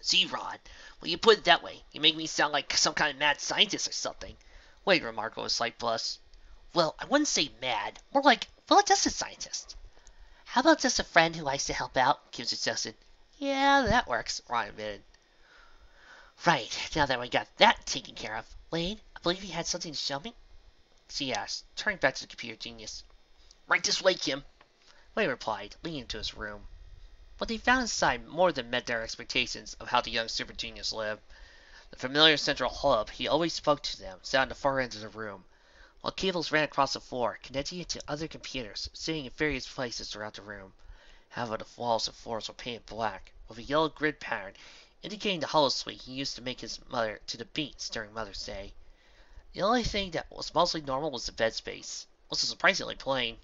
See, Ron, well, you put it that way. You make me sound like some kind of mad scientist or something. Wade remarked with a slight blush. Well, I wouldn't say mad. More like, well, just a scientist. How about just a friend who likes to help out? Kim suggested. Yeah, that works, Ron admitted. Right, now that we got that taken care of, Wade, I believe you had something to show me? She asked, turning back to the computer genius. Right this way, Kim. Wade replied, leading into his room. What they found inside more than met their expectations of how the young super genius lived. The familiar central hub he always spoke to them sat on the far end of the room, while cables ran across the floor, connecting it to other computers sitting in various places throughout the room. However, the walls and floors were painted black, with a yellow grid pattern indicating the holosuite he used to make his mother to the beats during Mother's Day. The only thing that was mostly normal was the bed space, also surprisingly plain.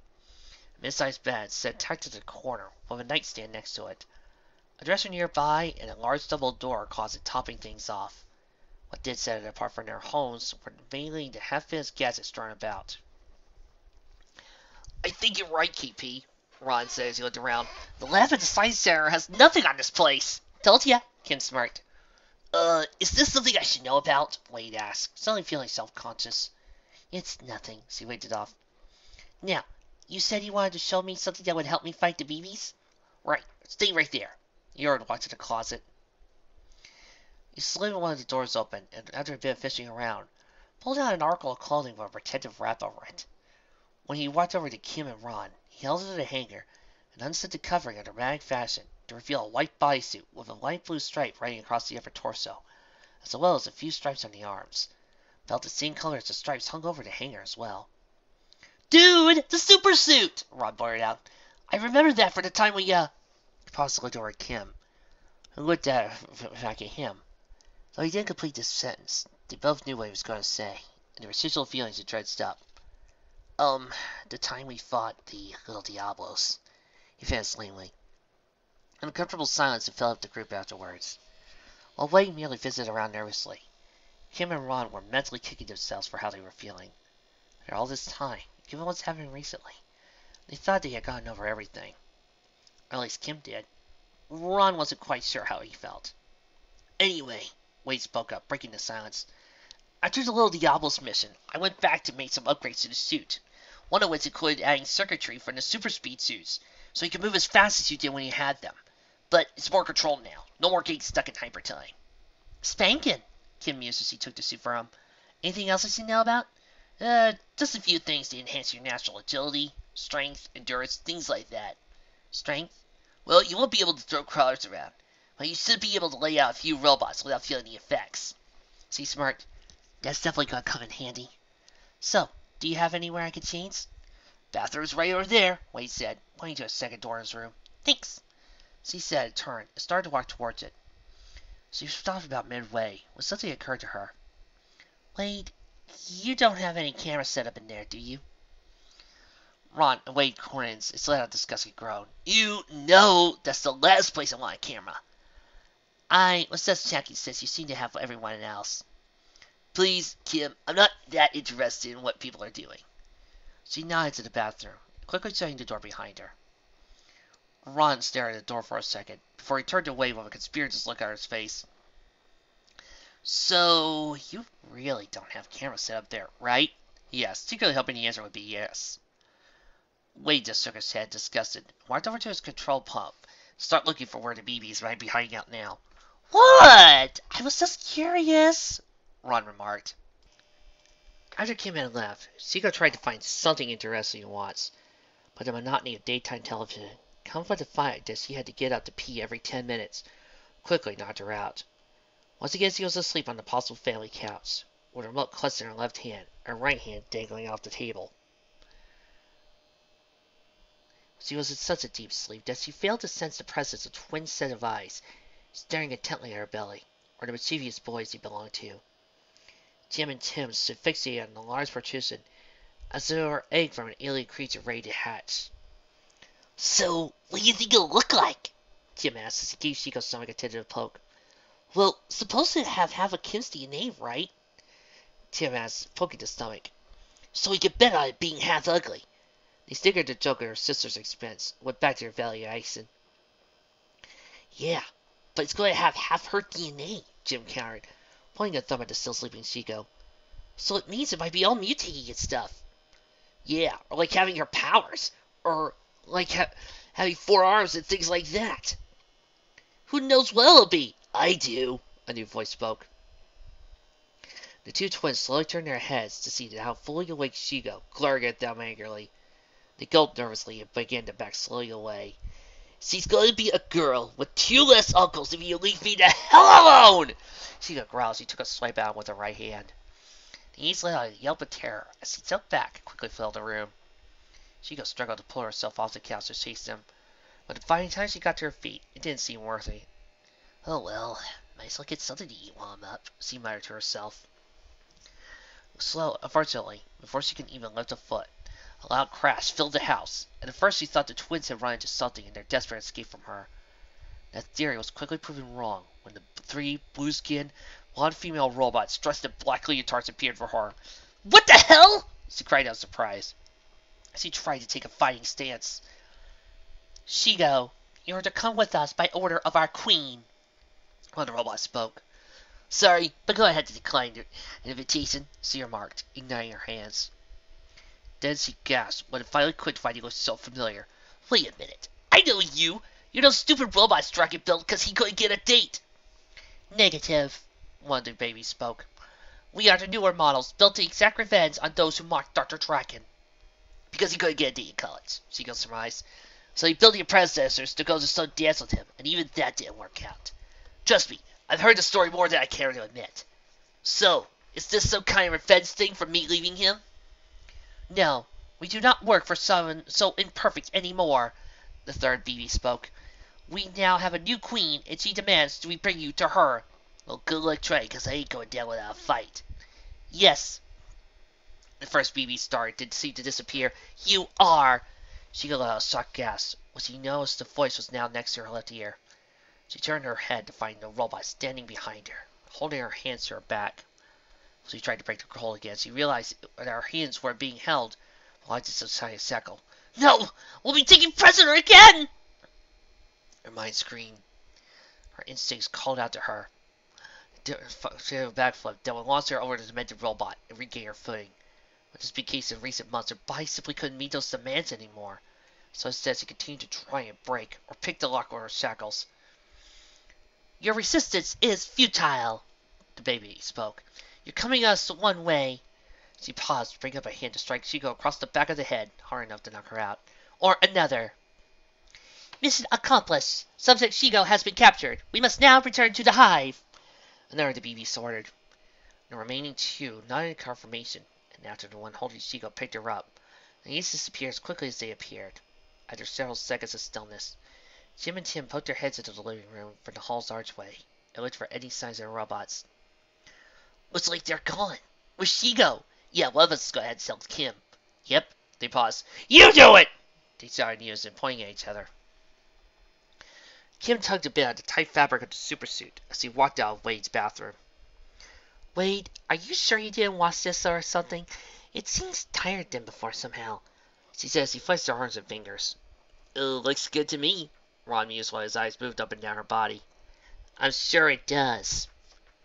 Mid-sized bed set tucked to the corner, with a nightstand next to it. A dresser nearby, and a large double door closet topping things off. What did set it apart from their homes were mainly the half-finished gadgets strewn about. I think you're right, KP, Ron said as he looked around. The lab at the Science Center has nothing on this place. Told ya, Kim smirked. Uh, is this something I should know about? Wade asked, suddenly feeling self-conscious. It's nothing, she waved it off. Now, you said you wanted to show me something that would help me fight the Bebes? Right. Stay right there. Walked to the closet. He slid one of the doors open, and after a bit of fishing around, pulled out an article of clothing with a protective wrap over it. When he walked over to Kim and Ron, he held it to the hanger and unzipped the covering in a dramatic fashion to reveal a white bodysuit with a light blue stripe running across the upper torso, as well as a few stripes on the arms. Felt the same color as the stripes hung over the hanger as well. Dude, the super suit! Ron blurted out. I remember that for the time we, uh. He paused to look over at Kim, who looked at her back at him. Though he didn't complete this sentence, they both knew what he was going to say, and the residual feelings had dredged up. Um, the time we fought the little Diablos, he finished lamely. An uncomfortable silence enveloped the group afterwards, while Wade merely visited around nervously. Kim and Ron were mentally kicking themselves for how they were feeling. After all this time, given what's happened recently. They thought they had gotten over everything. Or at least Kim did. Ron wasn't quite sure how he felt. Anyway, Wade spoke up, breaking the silence. I After the little Diablos mission, I went back to make some upgrades to the suit. One of which included adding circuitry from the super speed suits, so you could move as fast as you did when you had them. But it's more controlled now. No more getting stuck in hyper time. Spankin', Kim mused as he took the suit from him. Anything else I should know about? Uh, just a few things to enhance your natural agility, strength, endurance, things like that. Strength? Well, you won't be able to throw crawlers around, but you should be able to lay out a few robots without feeling the effects. See, Smart, that's definitely gonna come in handy. So, do you have anywhere I could change? Bathroom's right over there, Wade said, pointing to a second door in his room. Thanks. She said, turned, and started to walk towards it. She stopped about midway when something occurred to her. Wade, you don't have any camera set up in there, do you? Ron and Wade grins and let out a disgusting groan. You know that's the last place I want a camera. I was just checking since you seem to have everyone else. Please, Kim, I'm not that interested in what people are doing. She nodded to the bathroom, quickly shutting the door behind her. Ron stared at the door for a second, before he turned away with a conspirator's look on his face. So, you really don't have cameras set up there, right? Yes, secretly hoping the answer would be yes. Wade just shook his head, disgusted, walked over to his control pump, start looking for where the Bebes might be hiding out now. What? I was just curious, Ron remarked. After Kim had left, Shego tried to find something interesting to watch, but the monotony of daytime television, combined with the fact that she had to get up to pee every ten minutes, quickly knocked her out. Once again, she was asleep on the possible family couch, with a remote clutched in her left hand, and her right hand dangling off the table. She was in such a deep sleep that she failed to sense the presence of a twin set of eyes staring intently at her belly, or the mischievous boys he belonged to. Jim and Tim stood fixated on the large partition, as though they were egg from an alien creature ready to hatch. So, what do you think it'll look like? Jim asked as he gave Shego's stomach a tentative poke. Well, supposed to have half a Kim's DNA, right? Tim asked, poking the stomach. So we could bet on it being half ugly. They snickered the joke at her sister's expense, went back to their evaluation. Yeah, but it's going to have half her DNA, Jim countered, pointing a thumb at the still sleeping Shego. So it means it might be all mutating and stuff. Yeah, or like having her powers, or like ha- having four arms and things like that. Who knows what it'll be? I do, a new voice spoke. The two twins slowly turned their heads to see how fully awake Shego, glaring at them angrily. They gulped nervously and began to back slowly away. She's going to be a girl with two less uncles if you leave me the hell alone! Shego growled as he took a swipe out with her right hand. The East let out a yelp of terror as he jumped back and quickly filled the room. Shego struggled to pull herself off the couch to chase him, but by the time she got to her feet, it didn't seem worth it. Oh well, might as well get something to eat while I'm up, she muttered to herself. Slow, unfortunately, before she could even lift a foot, a loud crash filled the house, and at first she thought the twins had run into something in their desperate escape from her. That theory was quickly proven wrong when the three blue-skinned, blonde female robots dressed in black leotards appeared for her. What the hell? she cried out in surprise. She tried to take a fighting stance. Shego, you are to come with us by order of our queen. One robots spoke. Sorry, but go ahead to decline your invitation, she remarked, igniting her hands. Then she gasped when it finally quit finding looked so familiar. Wait a minute. I know you! You're those stupid robots Drakken built because he couldn't get a date! Negative, the babies spoke. We are the newer models, built to exact revenge on those who mocked Dr. Drakken. Because he couldn't get a date in college, Shego surmised. So he built your predecessors to go to some dance with him, and even that didn't work out. Trust me, I've heard the story more than I care to admit. So, is this some kind of revenge thing for me leaving him? No, we do not work for someone so imperfect any more, the third Bebe spoke. We now have a new queen, and she demands we bring you to her. Well, good luck trying, because I ain't going down without a fight. Yes. The first Bebe star did seem to disappear. You are! She out a shocked gasp when she noticed the voice was now next to her left ear. She turned her head to find the robot standing behind her, holding her hands to her back. She tried to break the hold again. She realized that her hands were being held by just a tiny circle. No! We'll be taken prisoner again! Her mind screamed. Her instincts called out to her. She had a backflip that would launch her over the demented robot and regain her footing. But this been case in recent months, her body simply couldn't meet those demands anymore. So instead, she continued to try and break or pick the lock with her shackles. Your resistance is futile, the baby spoke. You're coming us one way. She paused to bring up a hand to strike Shego across the back of the head, hard enough to knock her out. Or another. Mission accomplished. Subject Shego has been captured. We must now return to the hive. Another of the Bebes ordered. The remaining two nodded in confirmation, and after the one holding Shego picked her up, The East disappeared as quickly as they appeared. After several seconds of stillness, Jim and Tim poked their heads into the living room from the hall's archway and looked for any signs of the robots. Looks like they're gone. Where'd she go? Yeah, one of us go ahead and tell Kim. Yep. They paused. You do it! They started using, pointing at each other. Kim tugged a bit at the tight fabric of the supersuit as he walked out of Wade's bathroom. Wade, are you sure you didn't watch this or something? It seems tired than before somehow. She said as he flexed her arms and fingers. It looks good to me, Ron mused while his eyes moved up and down her body. I'm sure it does.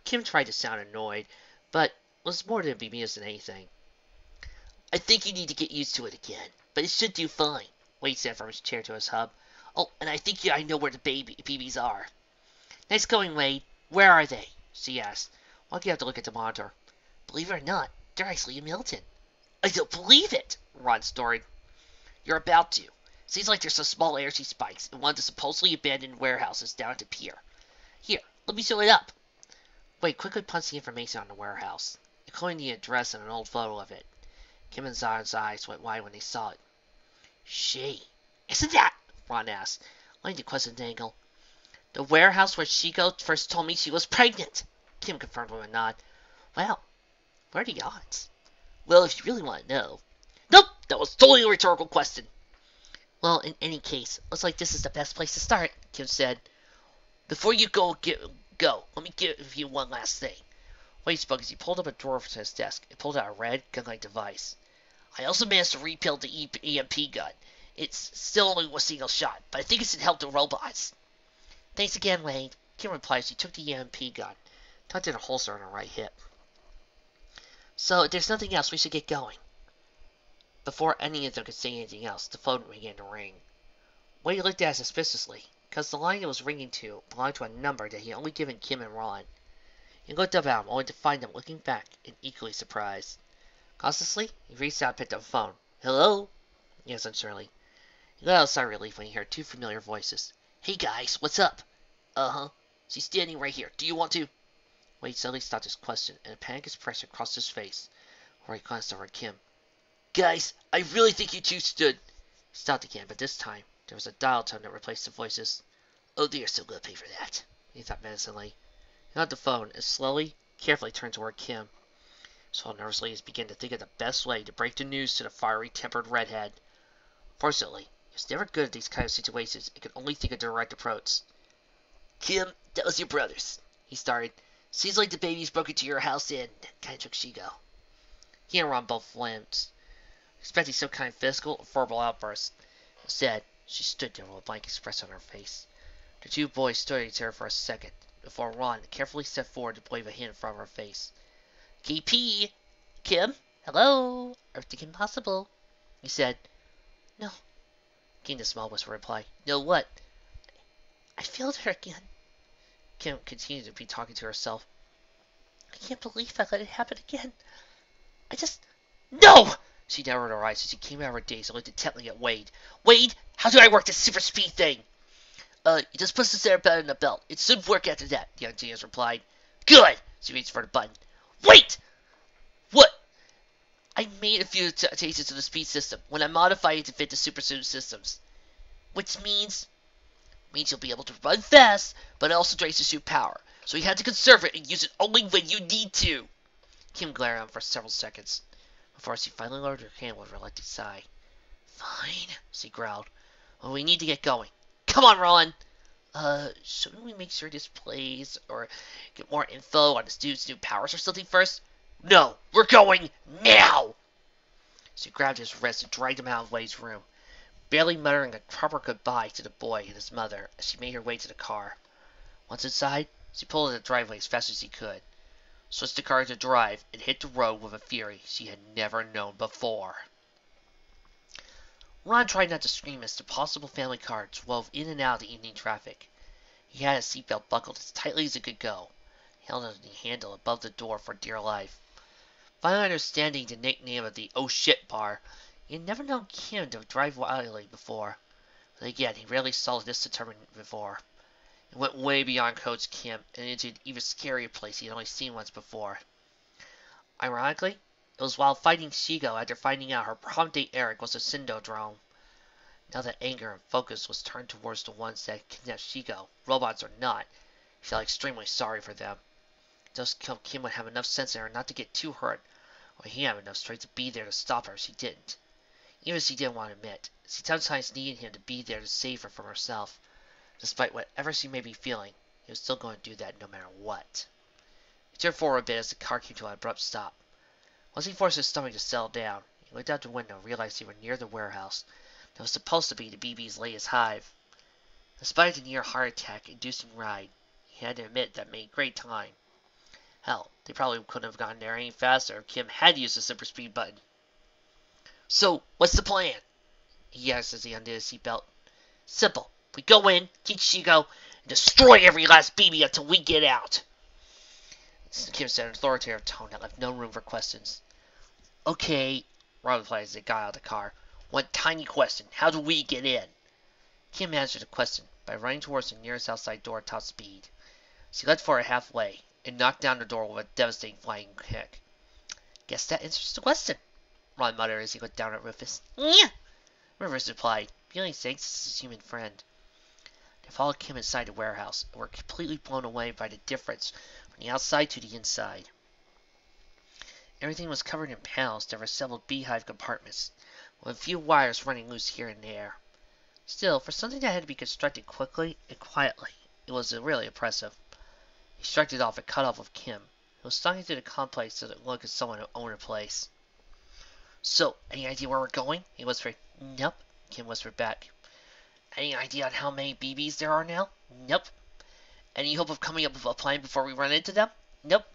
Kim tried to sound annoyed, but was more to be amused than anything. I think you need to get used to it again, but it should do fine, Wade said from his chair to his hub. Oh, and I think I know where the baby babies are. Nice going, Wade. Where are they? she asked. Why'd you have to look at the monitor? Believe it or not, they're actually in Middleton. I don't believe it, Ron storied. You're about to. Seems like there's some small energy spikes in one of the supposedly abandoned warehouses down at the pier. Here, let me show it up. Wade quickly punched the information on the warehouse, including the address and an old photo of it. Kim and Zion's eyes went wide when they saw it. She. Isn't that? Ron asked, letting the question angle. The warehouse where Shego first told me she was pregnant. Kim confirmed with a nod. Well, what are the odds? Well, if you really want to know. Nope, that was totally a rhetorical question. Well, in any case, looks like this is the best place to start, Kim said. Before you go, get, go, let me give you one last thing. Wade spoke as he pulled up a drawer from his desk and pulled out a red, gun-like device. I also managed to rebuild the EMP gun. It's still only one single shot, but I think it's to help the robots. Thanks again, Wade. Kim replied as he took the EMP gun, tucked in a holster on her right hip. So, if there's nothing else, we should get going. Before any of them could say anything else, the phone began to ring. Wade looked at it suspiciously, because the line it was ringing to belonged to a number that he had only given Kim and Ron. He looked up at him, only to find them looking back and equally surprised. Cautiously, he reached out and picked up the phone. Hello? Yes, unsurely. He let out a sigh of relief when he heard two familiar voices. Hey guys, what's up? Uh-huh. She's standing right here. Do you want to? Wade suddenly stopped his question, and a panic expression crossed his face, where he glanced over at Kim. Guys, I really think you two stood. Stopped again, but this time there was a dial tone that replaced the voices. Oh, they're still gonna pay for that, he thought menacingly. He held the phone and slowly, carefully turned toward Kim. So nervously he began to think of the best way to break the news to the fiery tempered redhead. Fortunately, he was never good at these kind of situations and could only think of direct approach. Kim, that was your brother's. He started. Seems like the baby's broke into your house and kind of took Shego. He and Ron both flinched, expecting some kind of physical or verbal outburst. Instead, she stood there with a blank expression on her face. The two boys stared at each other for a second, before Ron carefully stepped forward to wave a hand from her face. KP! Kim? Hello? Everything impossible? He said. No. Came the small whisper reply. No what? I failed her again. Kim continued to be talking to herself. I can't believe I let it happen again. I just... No! She narrowed her eyes as she came out of her daze and looked intently at Wade. Wade, how do I work this super speed thing? Uh, you just push the center button in the belt. It should work after that, the genius replied. Good! She reached for the button. Wait! What? I made a few changes to the speed system when I modified it to fit the supersuit systems. Which means means you'll be able to run fast, but it also drains the suit power. So you have to conserve it and use it only when you need to. Kim glared at him for several seconds she finally lowered her hand with a reluctant sigh. Fine, she growled. Well, we need to get going. Come on, Ron! Uh, shouldn't we make sure this plays or get more info on the student's new powers or something first? No, we're going now! She grabbed his wrist and dragged him out of Wade's room, barely muttering a proper goodbye to the boy and his mother as she made her way to the car. Once inside, she pulled in the driveway as fast as she could, switched the car to drive, and hit the road with a fury she had never known before. Ron tried not to scream as the possible family car drove in and out of the evening traffic. He had his seatbelt buckled as tightly as it could go. He held on the handle above the door for dear life. Finally understanding the nickname of the Oh Shit Bar, he had never known Kim to drive wildly before. But again, he rarely saw this determined before. It went way beyond Coach Kim and into an even scarier place he had only seen once before. Ironically, It was while fighting Shego after finding out her prom date Eric was a Synthodrone. Now that anger and focus was turned towards the ones that kidnapped Shego, robots or not, she felt extremely sorry for them. Just Kim would have enough sense in her not to get too hurt, or he had enough strength to be there to stop her if she didn't. Even if she didn't want to admit, she sometimes needed him to be there to save her from herself. Despite whatever she may be feeling, he was still going to do that no matter what. He turned forward a bit as the car came to an abrupt stop. Once he forced his stomach to settle down, he looked out the window and realized they were near the warehouse that was supposed to be the Bebe's latest hive. Despite the near heart attack inducing ride, he had to admit that made great time. Hell, they probably couldn't have gotten there any faster if Kim had used the super speed button. So, what's the plan? He asked as he undid his seatbelt. Simple. We go in, teach Shego, and destroy every last Bebe until we get out. Kim said in an authoritative tone that left no room for questions. Okay, Ron replied as they got out of the car. One tiny question. How do we get in? Kim answered the question by running towards the nearest outside door at top speed. She led for it halfway and knocked down the door with a devastating flying kick. Guess that answers the question, Ron muttered as he looked down at Rufus. Yeah, Rufus replied, feeling thanks as his human friend. They followed Kim inside the warehouse and were completely blown away by the difference from the outside to the inside. Everything was covered in panels that resembled beehive compartments, with a few wires running loose here and there. Still, for something that had to be constructed quickly and quietly, it was really impressive. He shrugged it off and cut off with Kim, who was stalking through the complex so that it looked as someone who owned a place. So, any idea where we're going? He whispered. Nope, Kim whispered back. Any idea on how many Bebes there are now? Nope. Any hope of coming up with a plan before we run into them? Nope.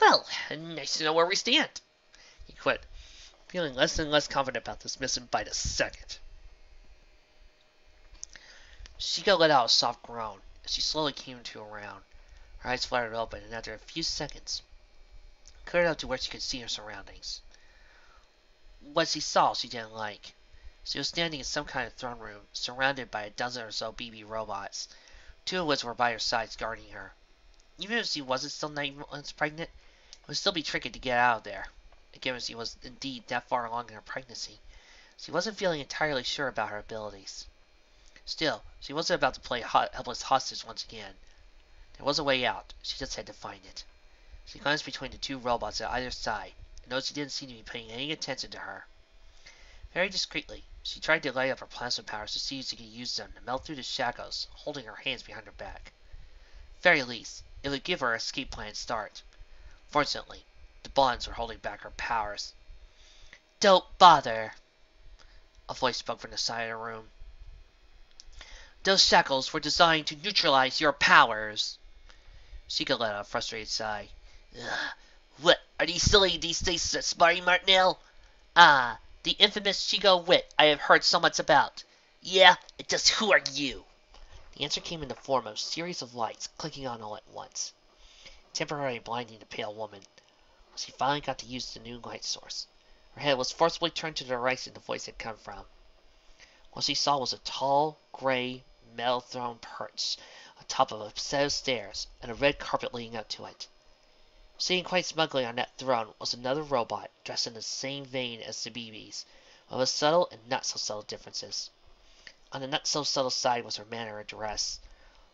Well, nice to know where we stand. He quit, feeling less and less confident about this mission by the second. Shego let out a soft groan as she slowly came to a round. Her eyes fluttered open, and after a few seconds, cleared out to where she could see her surroundings. What she saw she didn't like. She was standing in some kind of throne room, surrounded by a dozen or so Bebe robots, two of which were by her sides guarding her. Even if she wasn't still nine months pregnant, it would still be tricky to get out of there, given she was indeed that far along in her pregnancy. She wasn't feeling entirely sure about her abilities. Still, she wasn't about to play helpless hostage once again. There was a way out. She just had to find it. She glanced between the two robots at either side, and noticed he didn't seem to be paying any attention to her. Very discreetly, she tried to light up her plasma powers to see if she could use them to melt through the shackles, holding her hands behind her back. Very least, it would give her escape plan start. Fortunately, the bonds were holding back her powers. Don't bother, a voice spoke from the side of the room. Those shackles were designed to neutralize your powers. Shego let out a frustrated sigh. Ugh. What, are these silly these things at Smarty Martinell? Ah, the infamous Shego Wit I have heard so much about. Yeah, and just who are you? The answer came in the form of a series of lights clicking on all at once, temporarily blinding the pale woman. She finally got to use the new light source, her head was forcibly turned to the direction the voice had come from. What she saw was a tall, gray, metal throne perched on top of a set of stairs and a red carpet leading up to it. Sitting quite smugly on that throne was another robot dressed in the same vein as the Bebes, but with subtle and not so subtle differences. On the not so subtle side was her manner of dress.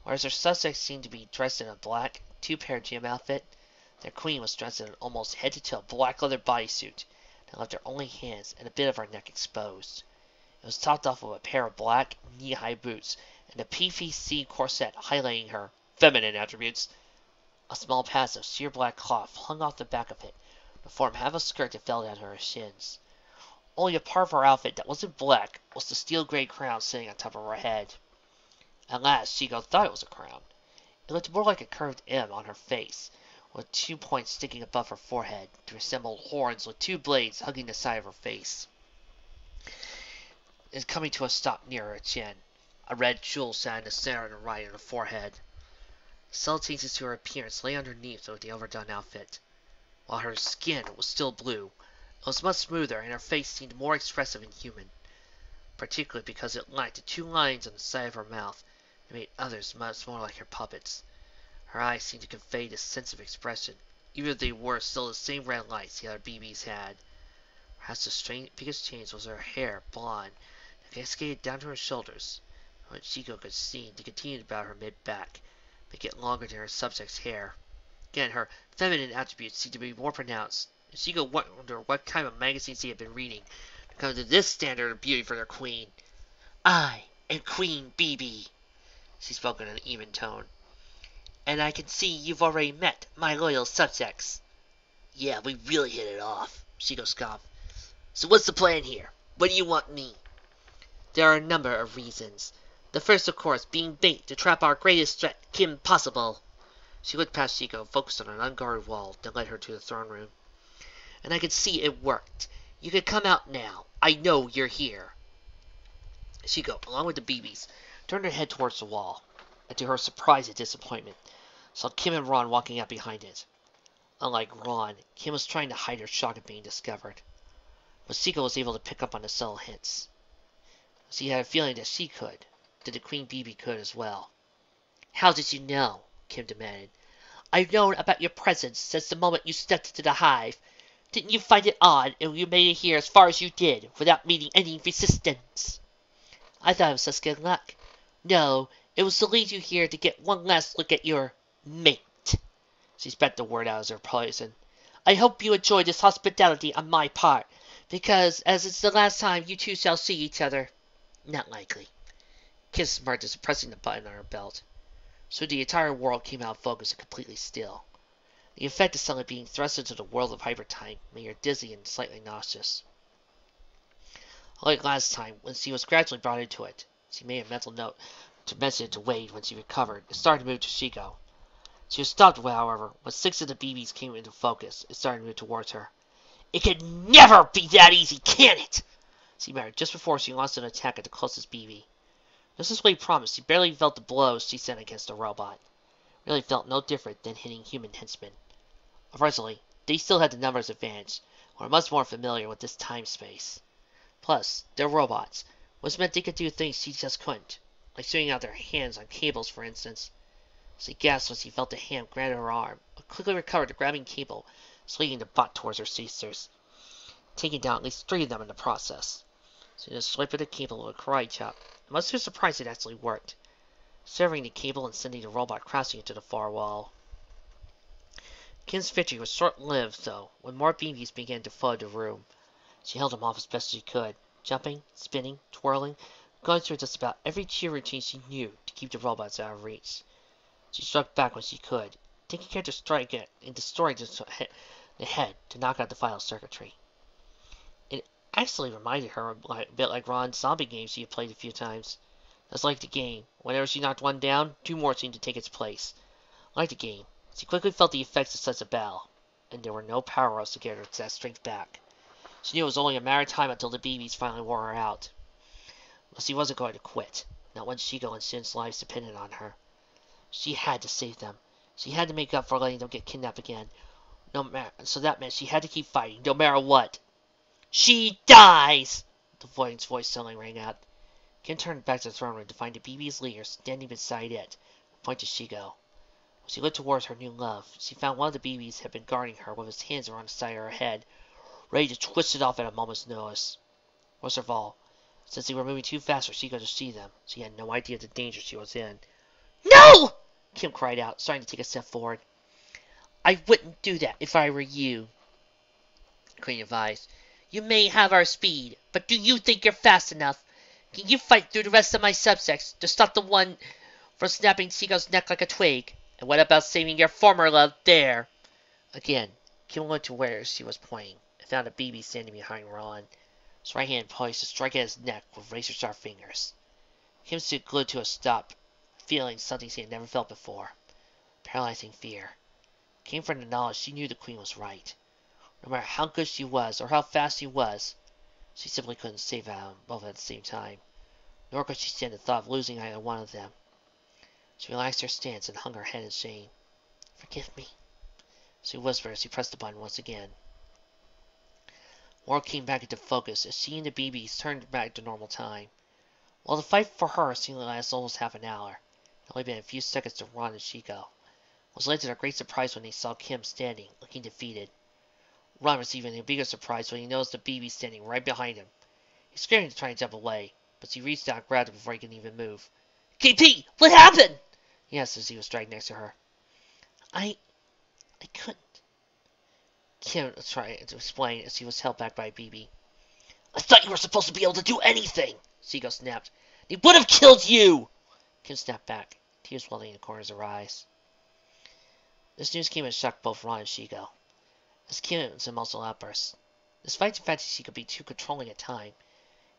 Whereas her suspects seemed to be dressed in a black, two-pair gym outfit, their queen was dressed in an almost head-to-toe black leather bodysuit that left her only hands and a bit of her neck exposed. It was topped off with a pair of black, knee-high boots and a PVC corset highlighting her feminine attributes. A small patch of sheer black cloth hung off the back of it to form half a skirt that fell down to her shins. Only a part of her outfit that wasn't black was the steel gray crown sitting on top of her head. At last, Shego thought it was a crown. It looked more like a curved M on her face, with two points sticking above her forehead to resemble horns with two blades hugging the side of her face. Was coming to a stop near her chin. A red jewel sat in the center the right of her forehead. Subtle changes to her appearance lay underneath of the overdone outfit. While her skin was still blue, it was much smoother and her face seemed more expressive and human, particularly because it lacked the two lines on the side of her mouth that made others much more like her puppets. Her eyes seemed to convey this sense of expression, even if they were still the same red lights the other Bebes had. Perhaps the biggest change was her hair, blonde, that cascaded down to her shoulders. What Shego could see, continued about her mid-back, making it longer than her subject's hair. Again, her feminine attributes seemed to be more pronounced, and Shego wonder what kind of magazines he had been reading to come to this standard of beauty for their queen. I am Queen Bebe, she spoke in an even tone. And I can see you've already met my loyal subjects. Yeah, we really hit it off, Shego scoffed. So what's the plan here? What do you want me? There are a number of reasons. The first, of course, being bait to trap our greatest threat, Kim Possible. She looked past Shego, focused on an unguarded wall, that led her to the throne room. And I could see it worked. You can come out now. I know you're here. Shego, along with the Bebes, turned her head towards the wall, and to her surprise and disappointment, saw Kim and Ron walking out behind it. Unlike Ron, Kim was trying to hide her shock at being discovered but Shego was able to pick up on the subtle hints. She had a feeling that she could, the Queen Bee could as well. How did you know? Kim demanded. I've known about your presence since the moment you stepped into the hive. Didn't you find it odd and you made it here as far as you did, without meeting any resistance? I thought it was just good luck. No, it was to lead you here to get one last look at your mate. She spat the word out as her poison. I hope you enjoy this hospitality on my part, because as it's the last time you two shall see each other. Not likely. Kiss marked as pressing the button on her belt. So the entire world came out of focus and completely still. The effect of suddenly being thrust into the world of hypertime made her dizzy and slightly nauseous. Like last time, when she was gradually brought into it, she made a mental note to mention it to Wade when she recovered and started to move to Shego. She was stopped, however, when six of the Bebes came into focus and started to move towards her. It can never be that easy, can it? She muttered just before she launched an attack at the closest Bebe. This is what he promised. He barely felt the blows she sent against the robot. Really felt no different than hitting human henchmen. Unfortunately, they still had the numbers advantage, were much more familiar with this time space. Plus, they're robots, which meant they could do things she just couldn't, like shooting out their hands on cables, for instance. She gasped when she felt a hand grab her arm, but quickly recovered the grabbing cable swinging the butt towards her sisters, taking down at least three of them in the process. She just slipped the cable with a karate chop, and too surprised it actually worked, severing the cable and sending the robot crashing into the far wall. Kim's victory was short-lived, though, when more Bebes began to flood the room. She held them off as best she could, jumping, spinning, twirling, going through just about every cheer routine she knew to keep the robots out of reach. She struck back when she could, taking care to strike it and destroy the head to knock out the vital circuitry. Actually reminded her a bit like Ron's zombie games she had played a few times. Just like the game, whenever she knocked one down, two more seemed to take its place. Like the game, she quickly felt the effects of such a battle, and there were no power-ups to get her that strength back. She knew it was only a matter of time until the Bebes finally wore her out. But she wasn't going to quit, not when Shego and Shin's lives depended on her. She had to save them. She had to make up for letting them get kidnapped again, no matter, so that meant she had to keep fighting, no matter what. She dies! The voice's voice suddenly rang out. Kim turned back to the throne room to find the Bebe's leader standing beside it, pointed to Shego. When she looked towards her new love, she found one of the Bebes had been guarding her with his hands around the side of her head, ready to twist it off at a moment's notice. Worst of all, since they were moving too fast for Shego to see them, she had no idea of the danger she was in. No! Kim cried out, starting to take a step forward. I wouldn't do that if I were you, Queen advised. You may have our speed, but do you think you're fast enough? Can you fight through the rest of my subjects to stop the one from snapping Shego's neck like a twig? And what about saving your former love there? Again, Kim went to where she was pointing and found a Bebe standing behind Ron, his right hand poised to strike at his neck with razor-sharp fingers. Kim stood glued to a stop, feeling something she had never felt before. Paralyzing fear came from the knowledge she knew the Queen was right. No matter how good she was or how fast she was, she simply couldn't save them both at the same time. Nor could she stand the thought of losing either one of them. She relaxed her stance and hung her head in shame. Forgive me, she whispered as she pressed the button once again. War came back into focus as she and the Bebes turned back to normal time. While the fight for her seemed to last almost half an hour, it only been a few seconds to Ron and Shego was led to their great surprise when they saw Kim standing, looking defeated. Ron was even a bigger surprise when he noticed the Bebe standing right behind him. He screamed to try and jump away, but she reached out and grabbed him before he could even move. KP, what happened? He asked as he was dragged next to her. I. I couldn't. Kim was trying to explain as he was held back by Bebe. I thought you were supposed to be able to do anything, Shego snapped. He would have killed you! Kim snapped back, tears welling in the corners of her eyes. This news came as shocked both Ron and As Kim's emotional outburst. Despite the fact that she could be too controlling at times,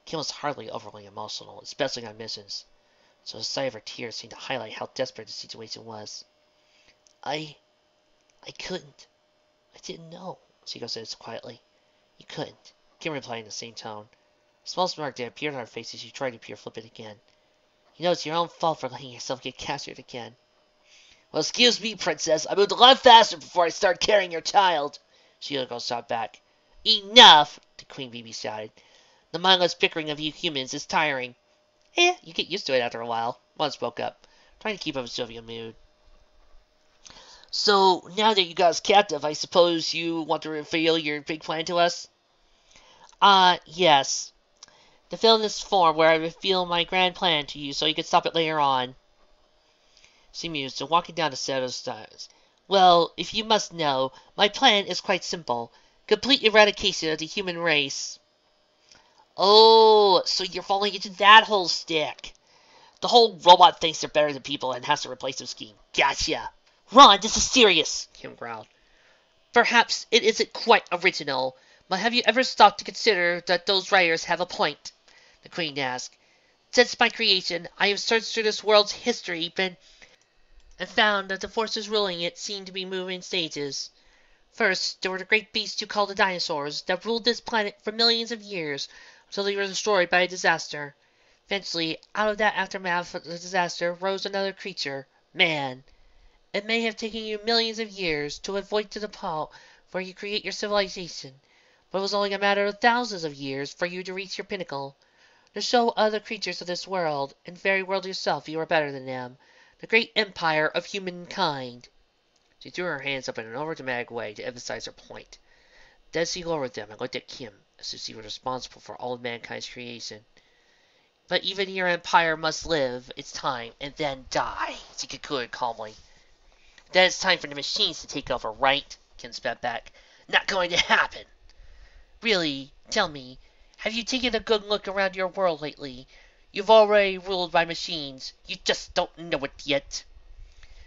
Kim was hardly overly emotional, especially on missions. So the sight of her tears seemed to highlight how desperate the situation was. I. I couldn't. I didn't know, Shego said quietly. You couldn't. Kim replied in the same tone. A small smirk that appeared on her face as she tried to appear flippant again. You know it's your own fault for letting yourself get captured again. Well, excuse me, princess. I moved a lot faster before I started carrying your child. Shego shot back. Enough! The Queen Bee shouted. The mindless bickering of you humans is tiring. Eh, you get used to it after a while. Ron spoke up, trying to keep up a jovial mood. So, now that you got us captive, I suppose you want to reveal your big plan to us? Ah, uh, yes. To fill this form where I reveal my grand plan to you so you can stop it later on. She mused, and walking down the set of stairs. Well, if you must know, my plan is quite simple. Complete eradication of the human race. Oh, so you're falling into that whole stick. The whole robot thinks they're better than people and has to replace them scheme. Gotcha. Ron, this is serious, Kim growled. Perhaps it isn't quite original, but have you ever stopped to consider that those writers have a point? The Queen asked. Since my creation, I have searched through this world's history and found that the forces ruling it seemed to be moving in stages. First, there were the great beasts you call the dinosaurs that ruled this planet for millions of years until they were destroyed by a disaster. Eventually, out of that aftermath of the disaster rose another creature, man. It may have taken you millions of years to avoid to the point where you create your civilization, but it was only a matter of thousands of years for you to reach your pinnacle. To show other creatures of this world, and very world yourself, you are better than them. The great empire of humankind. She threw her hands up in an overdramatic way to emphasize her point. Then she lowered them and looked at Kim, as if she was responsible for all of mankind's creation. But even your empire must live its time and then die, she concluded calmly. Then it's time for the machines to take over, right? Kim spat back. Not going to happen. Really, tell me, have you taken a good look around your world lately? You've already ruled by machines. You just don't know it yet.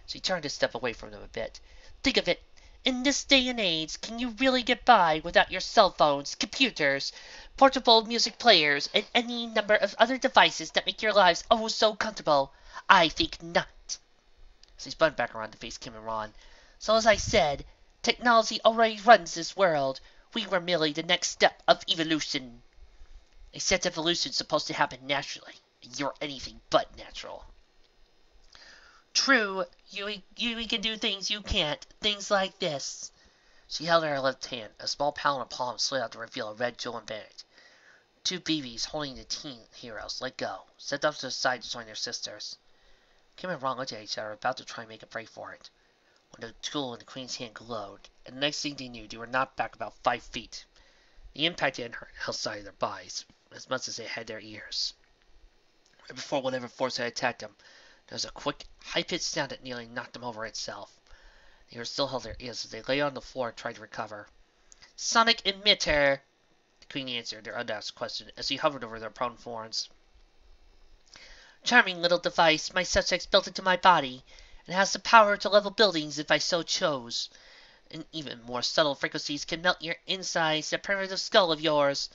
She turned to step away from them a bit. Think of it. In this day and age, can you really get by without your cell phones, computers, portable music players, and any number of other devices that make your lives oh so comfortable? I think not. She spun back around to face Kim and Ron. So as I said, technology already runs this world. We were merely the next step of evolution. A set evolution's supposed to happen naturally, and you're anything but natural. True, you, you can do things you can't. Things like this. She held out her left hand. A small palm and palm slid out to reveal a red jewel and. Two Bebes holding the teen heroes let go, stepped off to the side to join their sisters. Kim and Ron looked at each other, about to try and make a break for it, when the tool in the Queen's hand glowed, and the next thing they knew, they were knocked back about five feet. The impact had hurt outside their bodies, as much as they had their ears. Right before whatever force had attacked them, there was a quick, high-pitched sound that nearly knocked them over itself. They were still held their ears as they lay on the floor and tried to recover. Sonic emitter! The Queen answered their unasked question as he hovered over their prone forms. Charming little device my subjects built into my body, and has the power to level buildings if I so chose. And even more subtle frequencies can melt your insides, that primitive skull of yours.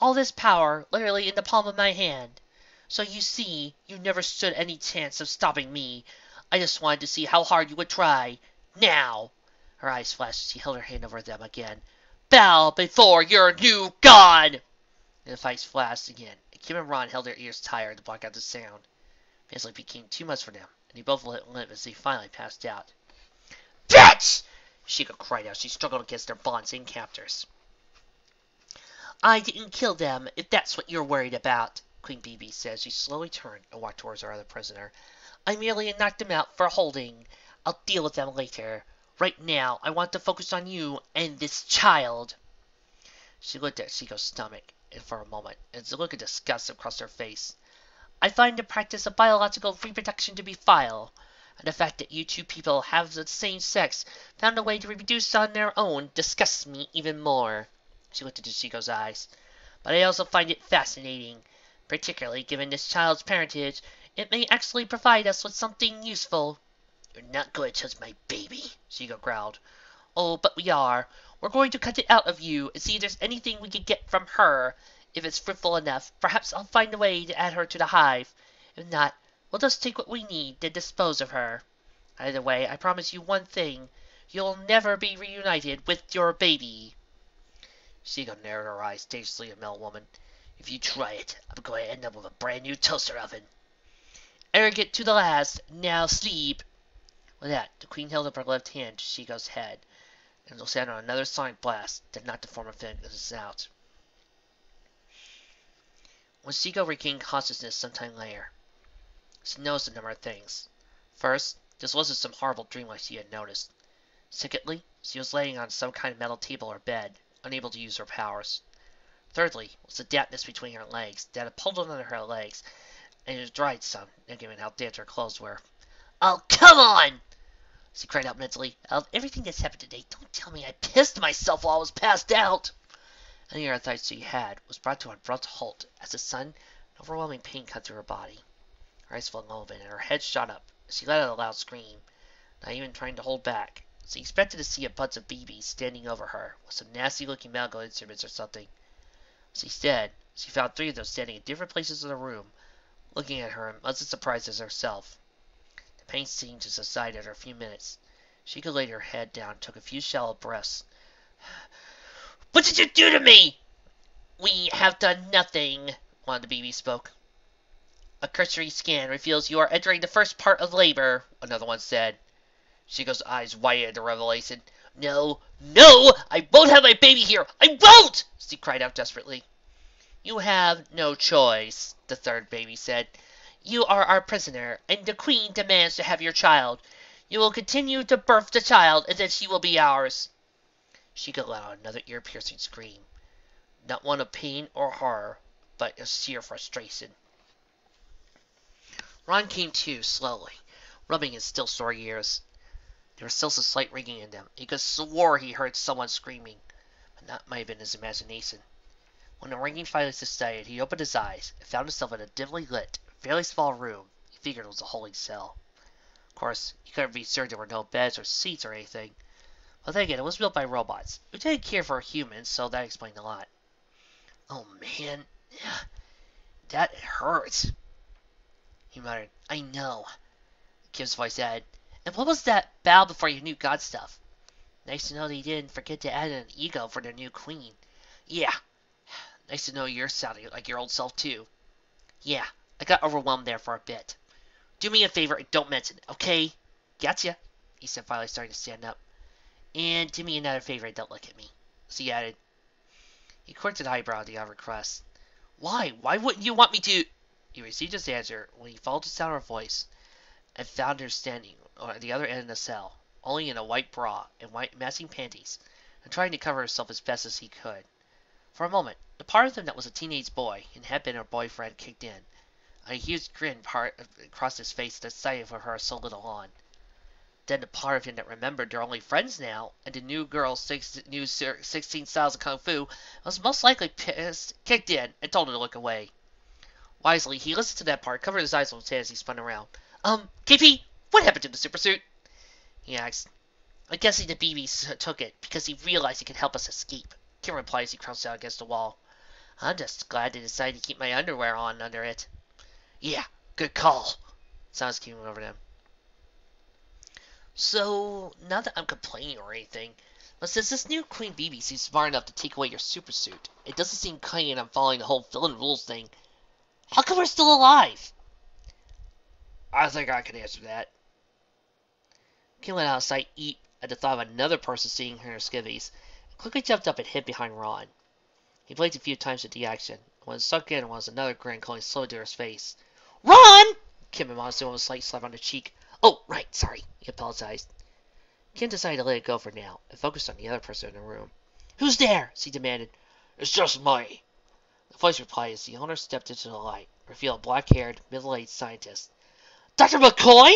All this power, literally in the palm of my hand. So you see, you never stood any chance of stopping me. I just wanted to see how hard you would try. Now! Her eyes flashed as she held her hand over them again. Bow before your new god! And the fight flashed again, and Kim and Ron held their ears tired to block out the sound. Eventually became too much for them, and they both let limp as they finally passed out. Bitch! Shego cried out. She struggled against their bonds and captors. I didn't kill them, if that's what you're worried about, Queen Bebe said. She slowly turned and walked towards her other prisoner. I merely knocked them out for holding. I'll deal with them later. Right now, I want to focus on you and this child. She looked at Shego's stomach and for a moment, and a look of disgust across her face. I find the practice of biological reproduction to be vile, and the fact that you two people have the same sex found a way to reproduce on their own disgusts me even more. She looked into Shego's eyes. But I also find it fascinating, particularly given this child's parentage. It may actually provide us with something useful. You're not going to touch my baby, Shego growled. Oh, but we are. We're going to cut it out of you and see if there's anything we can get from her. If it's fruitful enough, perhaps I'll find a way to add her to the hive. If not, we'll just take what we need to dispose of her. Either way, I promise you one thing. You'll never be reunited with your baby. Shego narrowed her eyes dangerously at Mel Woman. If you try it, I'm going to end up with a brand new toaster oven. Arrogant to the last, now sleep. With that, the queen held up her left hand to Shego's head, and it sounded on another sonic blast, then not to form a fingers out. When Shego regained consciousness sometime later, she noticed a number of things. First, this wasn't some horrible dream like she had noticed. Secondly, she was laying on some kind of metal table or bed, unable to use her powers. Thirdly, was the dampness between her legs that had pulled under her legs, and it had dried some, given how damp her clothes were. Oh, come on! She cried out mentally. Out of everything that's happened today, don't tell me I pissed myself while I was passed out! Any other thought she had was brought to an abrupt halt as the sudden, overwhelming pain cut through her body. Eyes flung open, and her head shot up. She let out a loud scream, not even trying to hold back. She expected to see a bunch of Bebes standing over her, with some nasty-looking medical instruments or something. Instead, she found three of them standing in different places in the room, looking at her much as surprised as herself. The pain seemed to subside after a few minutes. She could lay her head down and took a few shallow breaths. What did you do to me? We have done nothing, one of the Bebes spoke. A cursory scan reveals you are entering the first part of labor, another one said. Shego's eyes widened at the revelation. No, no, I won't have my baby here. I won't! She cried out desperately. You have no choice, the third baby said. You are our prisoner, and the queen demands to have your child. You will continue to birth the child, and then she will be ours. Shego let out another ear-piercing scream. Not one of pain or horror, but of sheer frustration. Ron came to, slowly, rubbing his still sore ears. There was still some slight ringing in them. He could swore he heard someone screaming, but that might have been his imagination. When the ringing finally subsided, he opened his eyes and found himself in a dimly lit, fairly small room. He figured it was a holding cell. Of course, he couldn't be certain there were no beds or seats or anything. But then again, it was built by robots, who didn't care for humans, so that explained a lot. Oh man, that hurts. He muttered, I know. Kim's voice added, and what was that bow before your new god stuff? Nice to know they didn't forget to add an ego for their new queen. Yeah. Nice to know you're sounding like your old self, too. Yeah, I got overwhelmed there for a bit. Do me a favor and don't mention it, okay? Gotcha, he said, finally starting to stand up. And do me another favor and don't look at me. So he added. He quirked an eyebrow at the request. Why? Why wouldn't you want me to? He received his answer when he followed the sound of her voice and found her standing at the other end of the cell, only in a white bra and white matching panties, and trying to cover herself as best as he could. For a moment, the part of him that was a teenage boy and had been her boyfriend kicked in. and A huge grin part across his face at the sight of her so little on. Then the part of him that remembered they're only friends now, and the new girl's six, new 16 styles of kung fu, was most likely pissed, kicked in, and told her to look away. Wisely, he listened to that part, covered his eyes with his hand as he spun around. Um, KP, what happened to the super suit? He asked. I'm guessing the Bebe took it because he realized he could help us escape. Kim replied as he crouched down against the wall. I'm just glad they decided to keep my underwear on under it. Yeah, good call. Sounds came over them. So, not that I'm complaining or anything, but since this new Queen Bebe seems smart enough to take away your super suit, it doesn't seem cunning I'm following the whole villain rules thing. How come we're still alive? I think I can answer that. Kim let out sight eat at the thought of another person seeing her skivvies, and quickly jumped up and hid behind Ron. He blinked a few times at the action. When it sunk in was another grin calling slowly to his face. Ron! Kim admonished him with a slight slap on the cheek. Oh, right, sorry, he apologized. Kim decided to let it go for now, and focused on the other person in the room. Who's there? she demanded. It's just me. Voice replied as the owner stepped into the light, revealed a black-haired, middle-aged scientist. Dr. McCoy?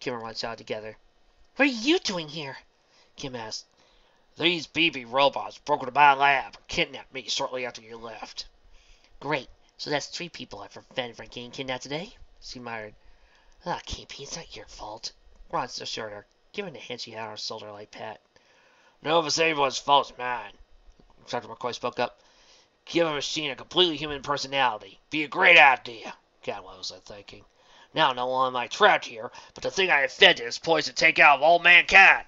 The Ron shouted together. What are you doing here? Kim asked. These Bebe robots broke into my lab and kidnapped me shortly after you left. Great. So that's three people I've prevented from getting kidnapped today? She muttered. Ah, KP, it's not your fault. Ron assured her, giving the hand she had on her shoulder like pat. No, if it's anyone's fault, it's mine. Dr. McCoy spoke up. Give a machine a completely human personality. Be a great idea. God, what was I thinking? Now not only am I trapped here, but the thing I invented is poised to take out of all mankind.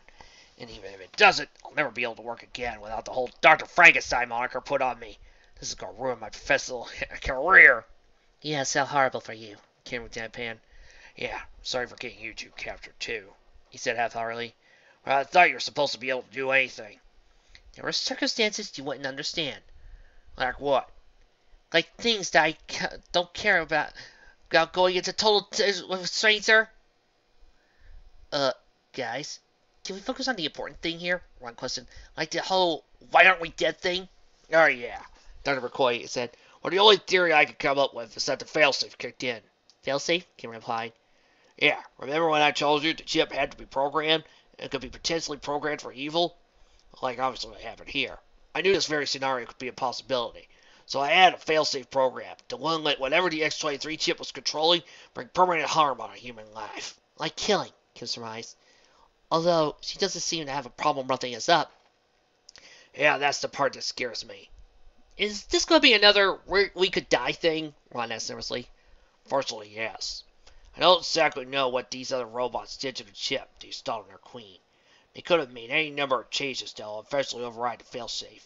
And even if it doesn't, I'll never be able to work again without the whole Dr. Frankenstein moniker put on me. This is gonna ruin my professional career. Yes, how horrible for you, Cameron deadpan. Yeah, sorry for getting you two captured too, he said half-heartedly. Well, I thought you were supposed to be able to do anything. There were circumstances you wouldn't understand. Like what? Like things that I ca- don't care about, about going into total t- with a stranger. Uh, guys, can we focus on the important thing here? One question. Like the whole why aren't we dead thing? Oh, yeah, Dr. McCoy said. Well, the only theory I could come up with is that the failsafe kicked in. Failsafe? Kim replied. Yeah, remember when I told you the chip had to be programmed and could be potentially programmed for evil? Like, obviously, what happened here. I knew this very scenario could be a possibility. So I added a failsafe program to one let whatever the X-23 chip was controlling bring permanent harm on a human life. Like killing, Kim surmised. Although, she doesn't seem to have a problem roughing us up. Yeah, that's the part that scares me. Is this going to be another we could die thing? Ron asked nervously. Fortunately, yes. I don't exactly know what these other robots did to the chip installed on their queen. They could have made any number of changes that will eventually override the failsafe.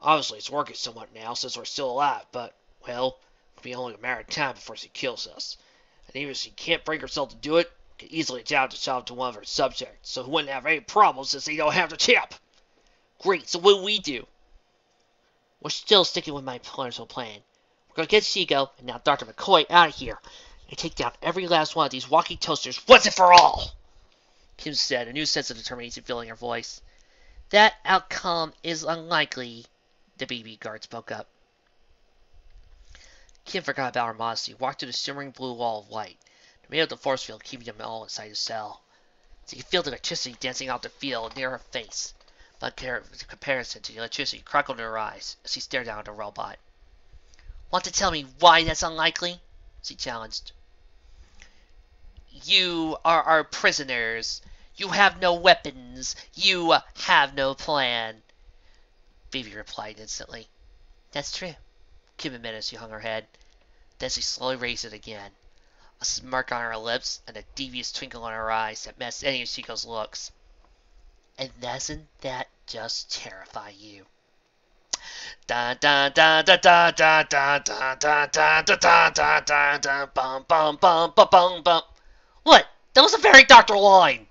Obviously, it's working somewhat now since we're still alive, but, well, it'll be only a matter of time before she kills us. And even if she can't bring herself to do it, could easily adapt itself to one of her subjects, so wouldn't have any problems since they don't have the chip. Great, so what do we do? We're still sticking with my original plan. We're gonna get Shego, and now Dr. McCoy out of here, and take down every last one of these walkie toasters once and for all! Kim said, a new sense of determination filling her voice. That outcome is unlikely, the Bebe guard spoke up. Kim forgot about her modesty, walked through the shimmering blue wall of light, made of the force field keeping them all inside the cell. She could feel the electricity dancing out the field near her face, but in comparison to the electricity crackled in her eyes as she stared down at the robot. Want to tell me why that's unlikely? she challenged. You are our prisoners. You have no weapons. You have no plan. Bebe replied instantly. That's true. Kim admitted as she hung her head. Then she slowly raised it again. A smirk on her lips and a devious twinkle in her eyes that matched any of Shego's looks. And doesn't that just terrify you? Da da da da da da da da da da da da da da da bum bum bum bum bum bum. What? That was a very doctor line.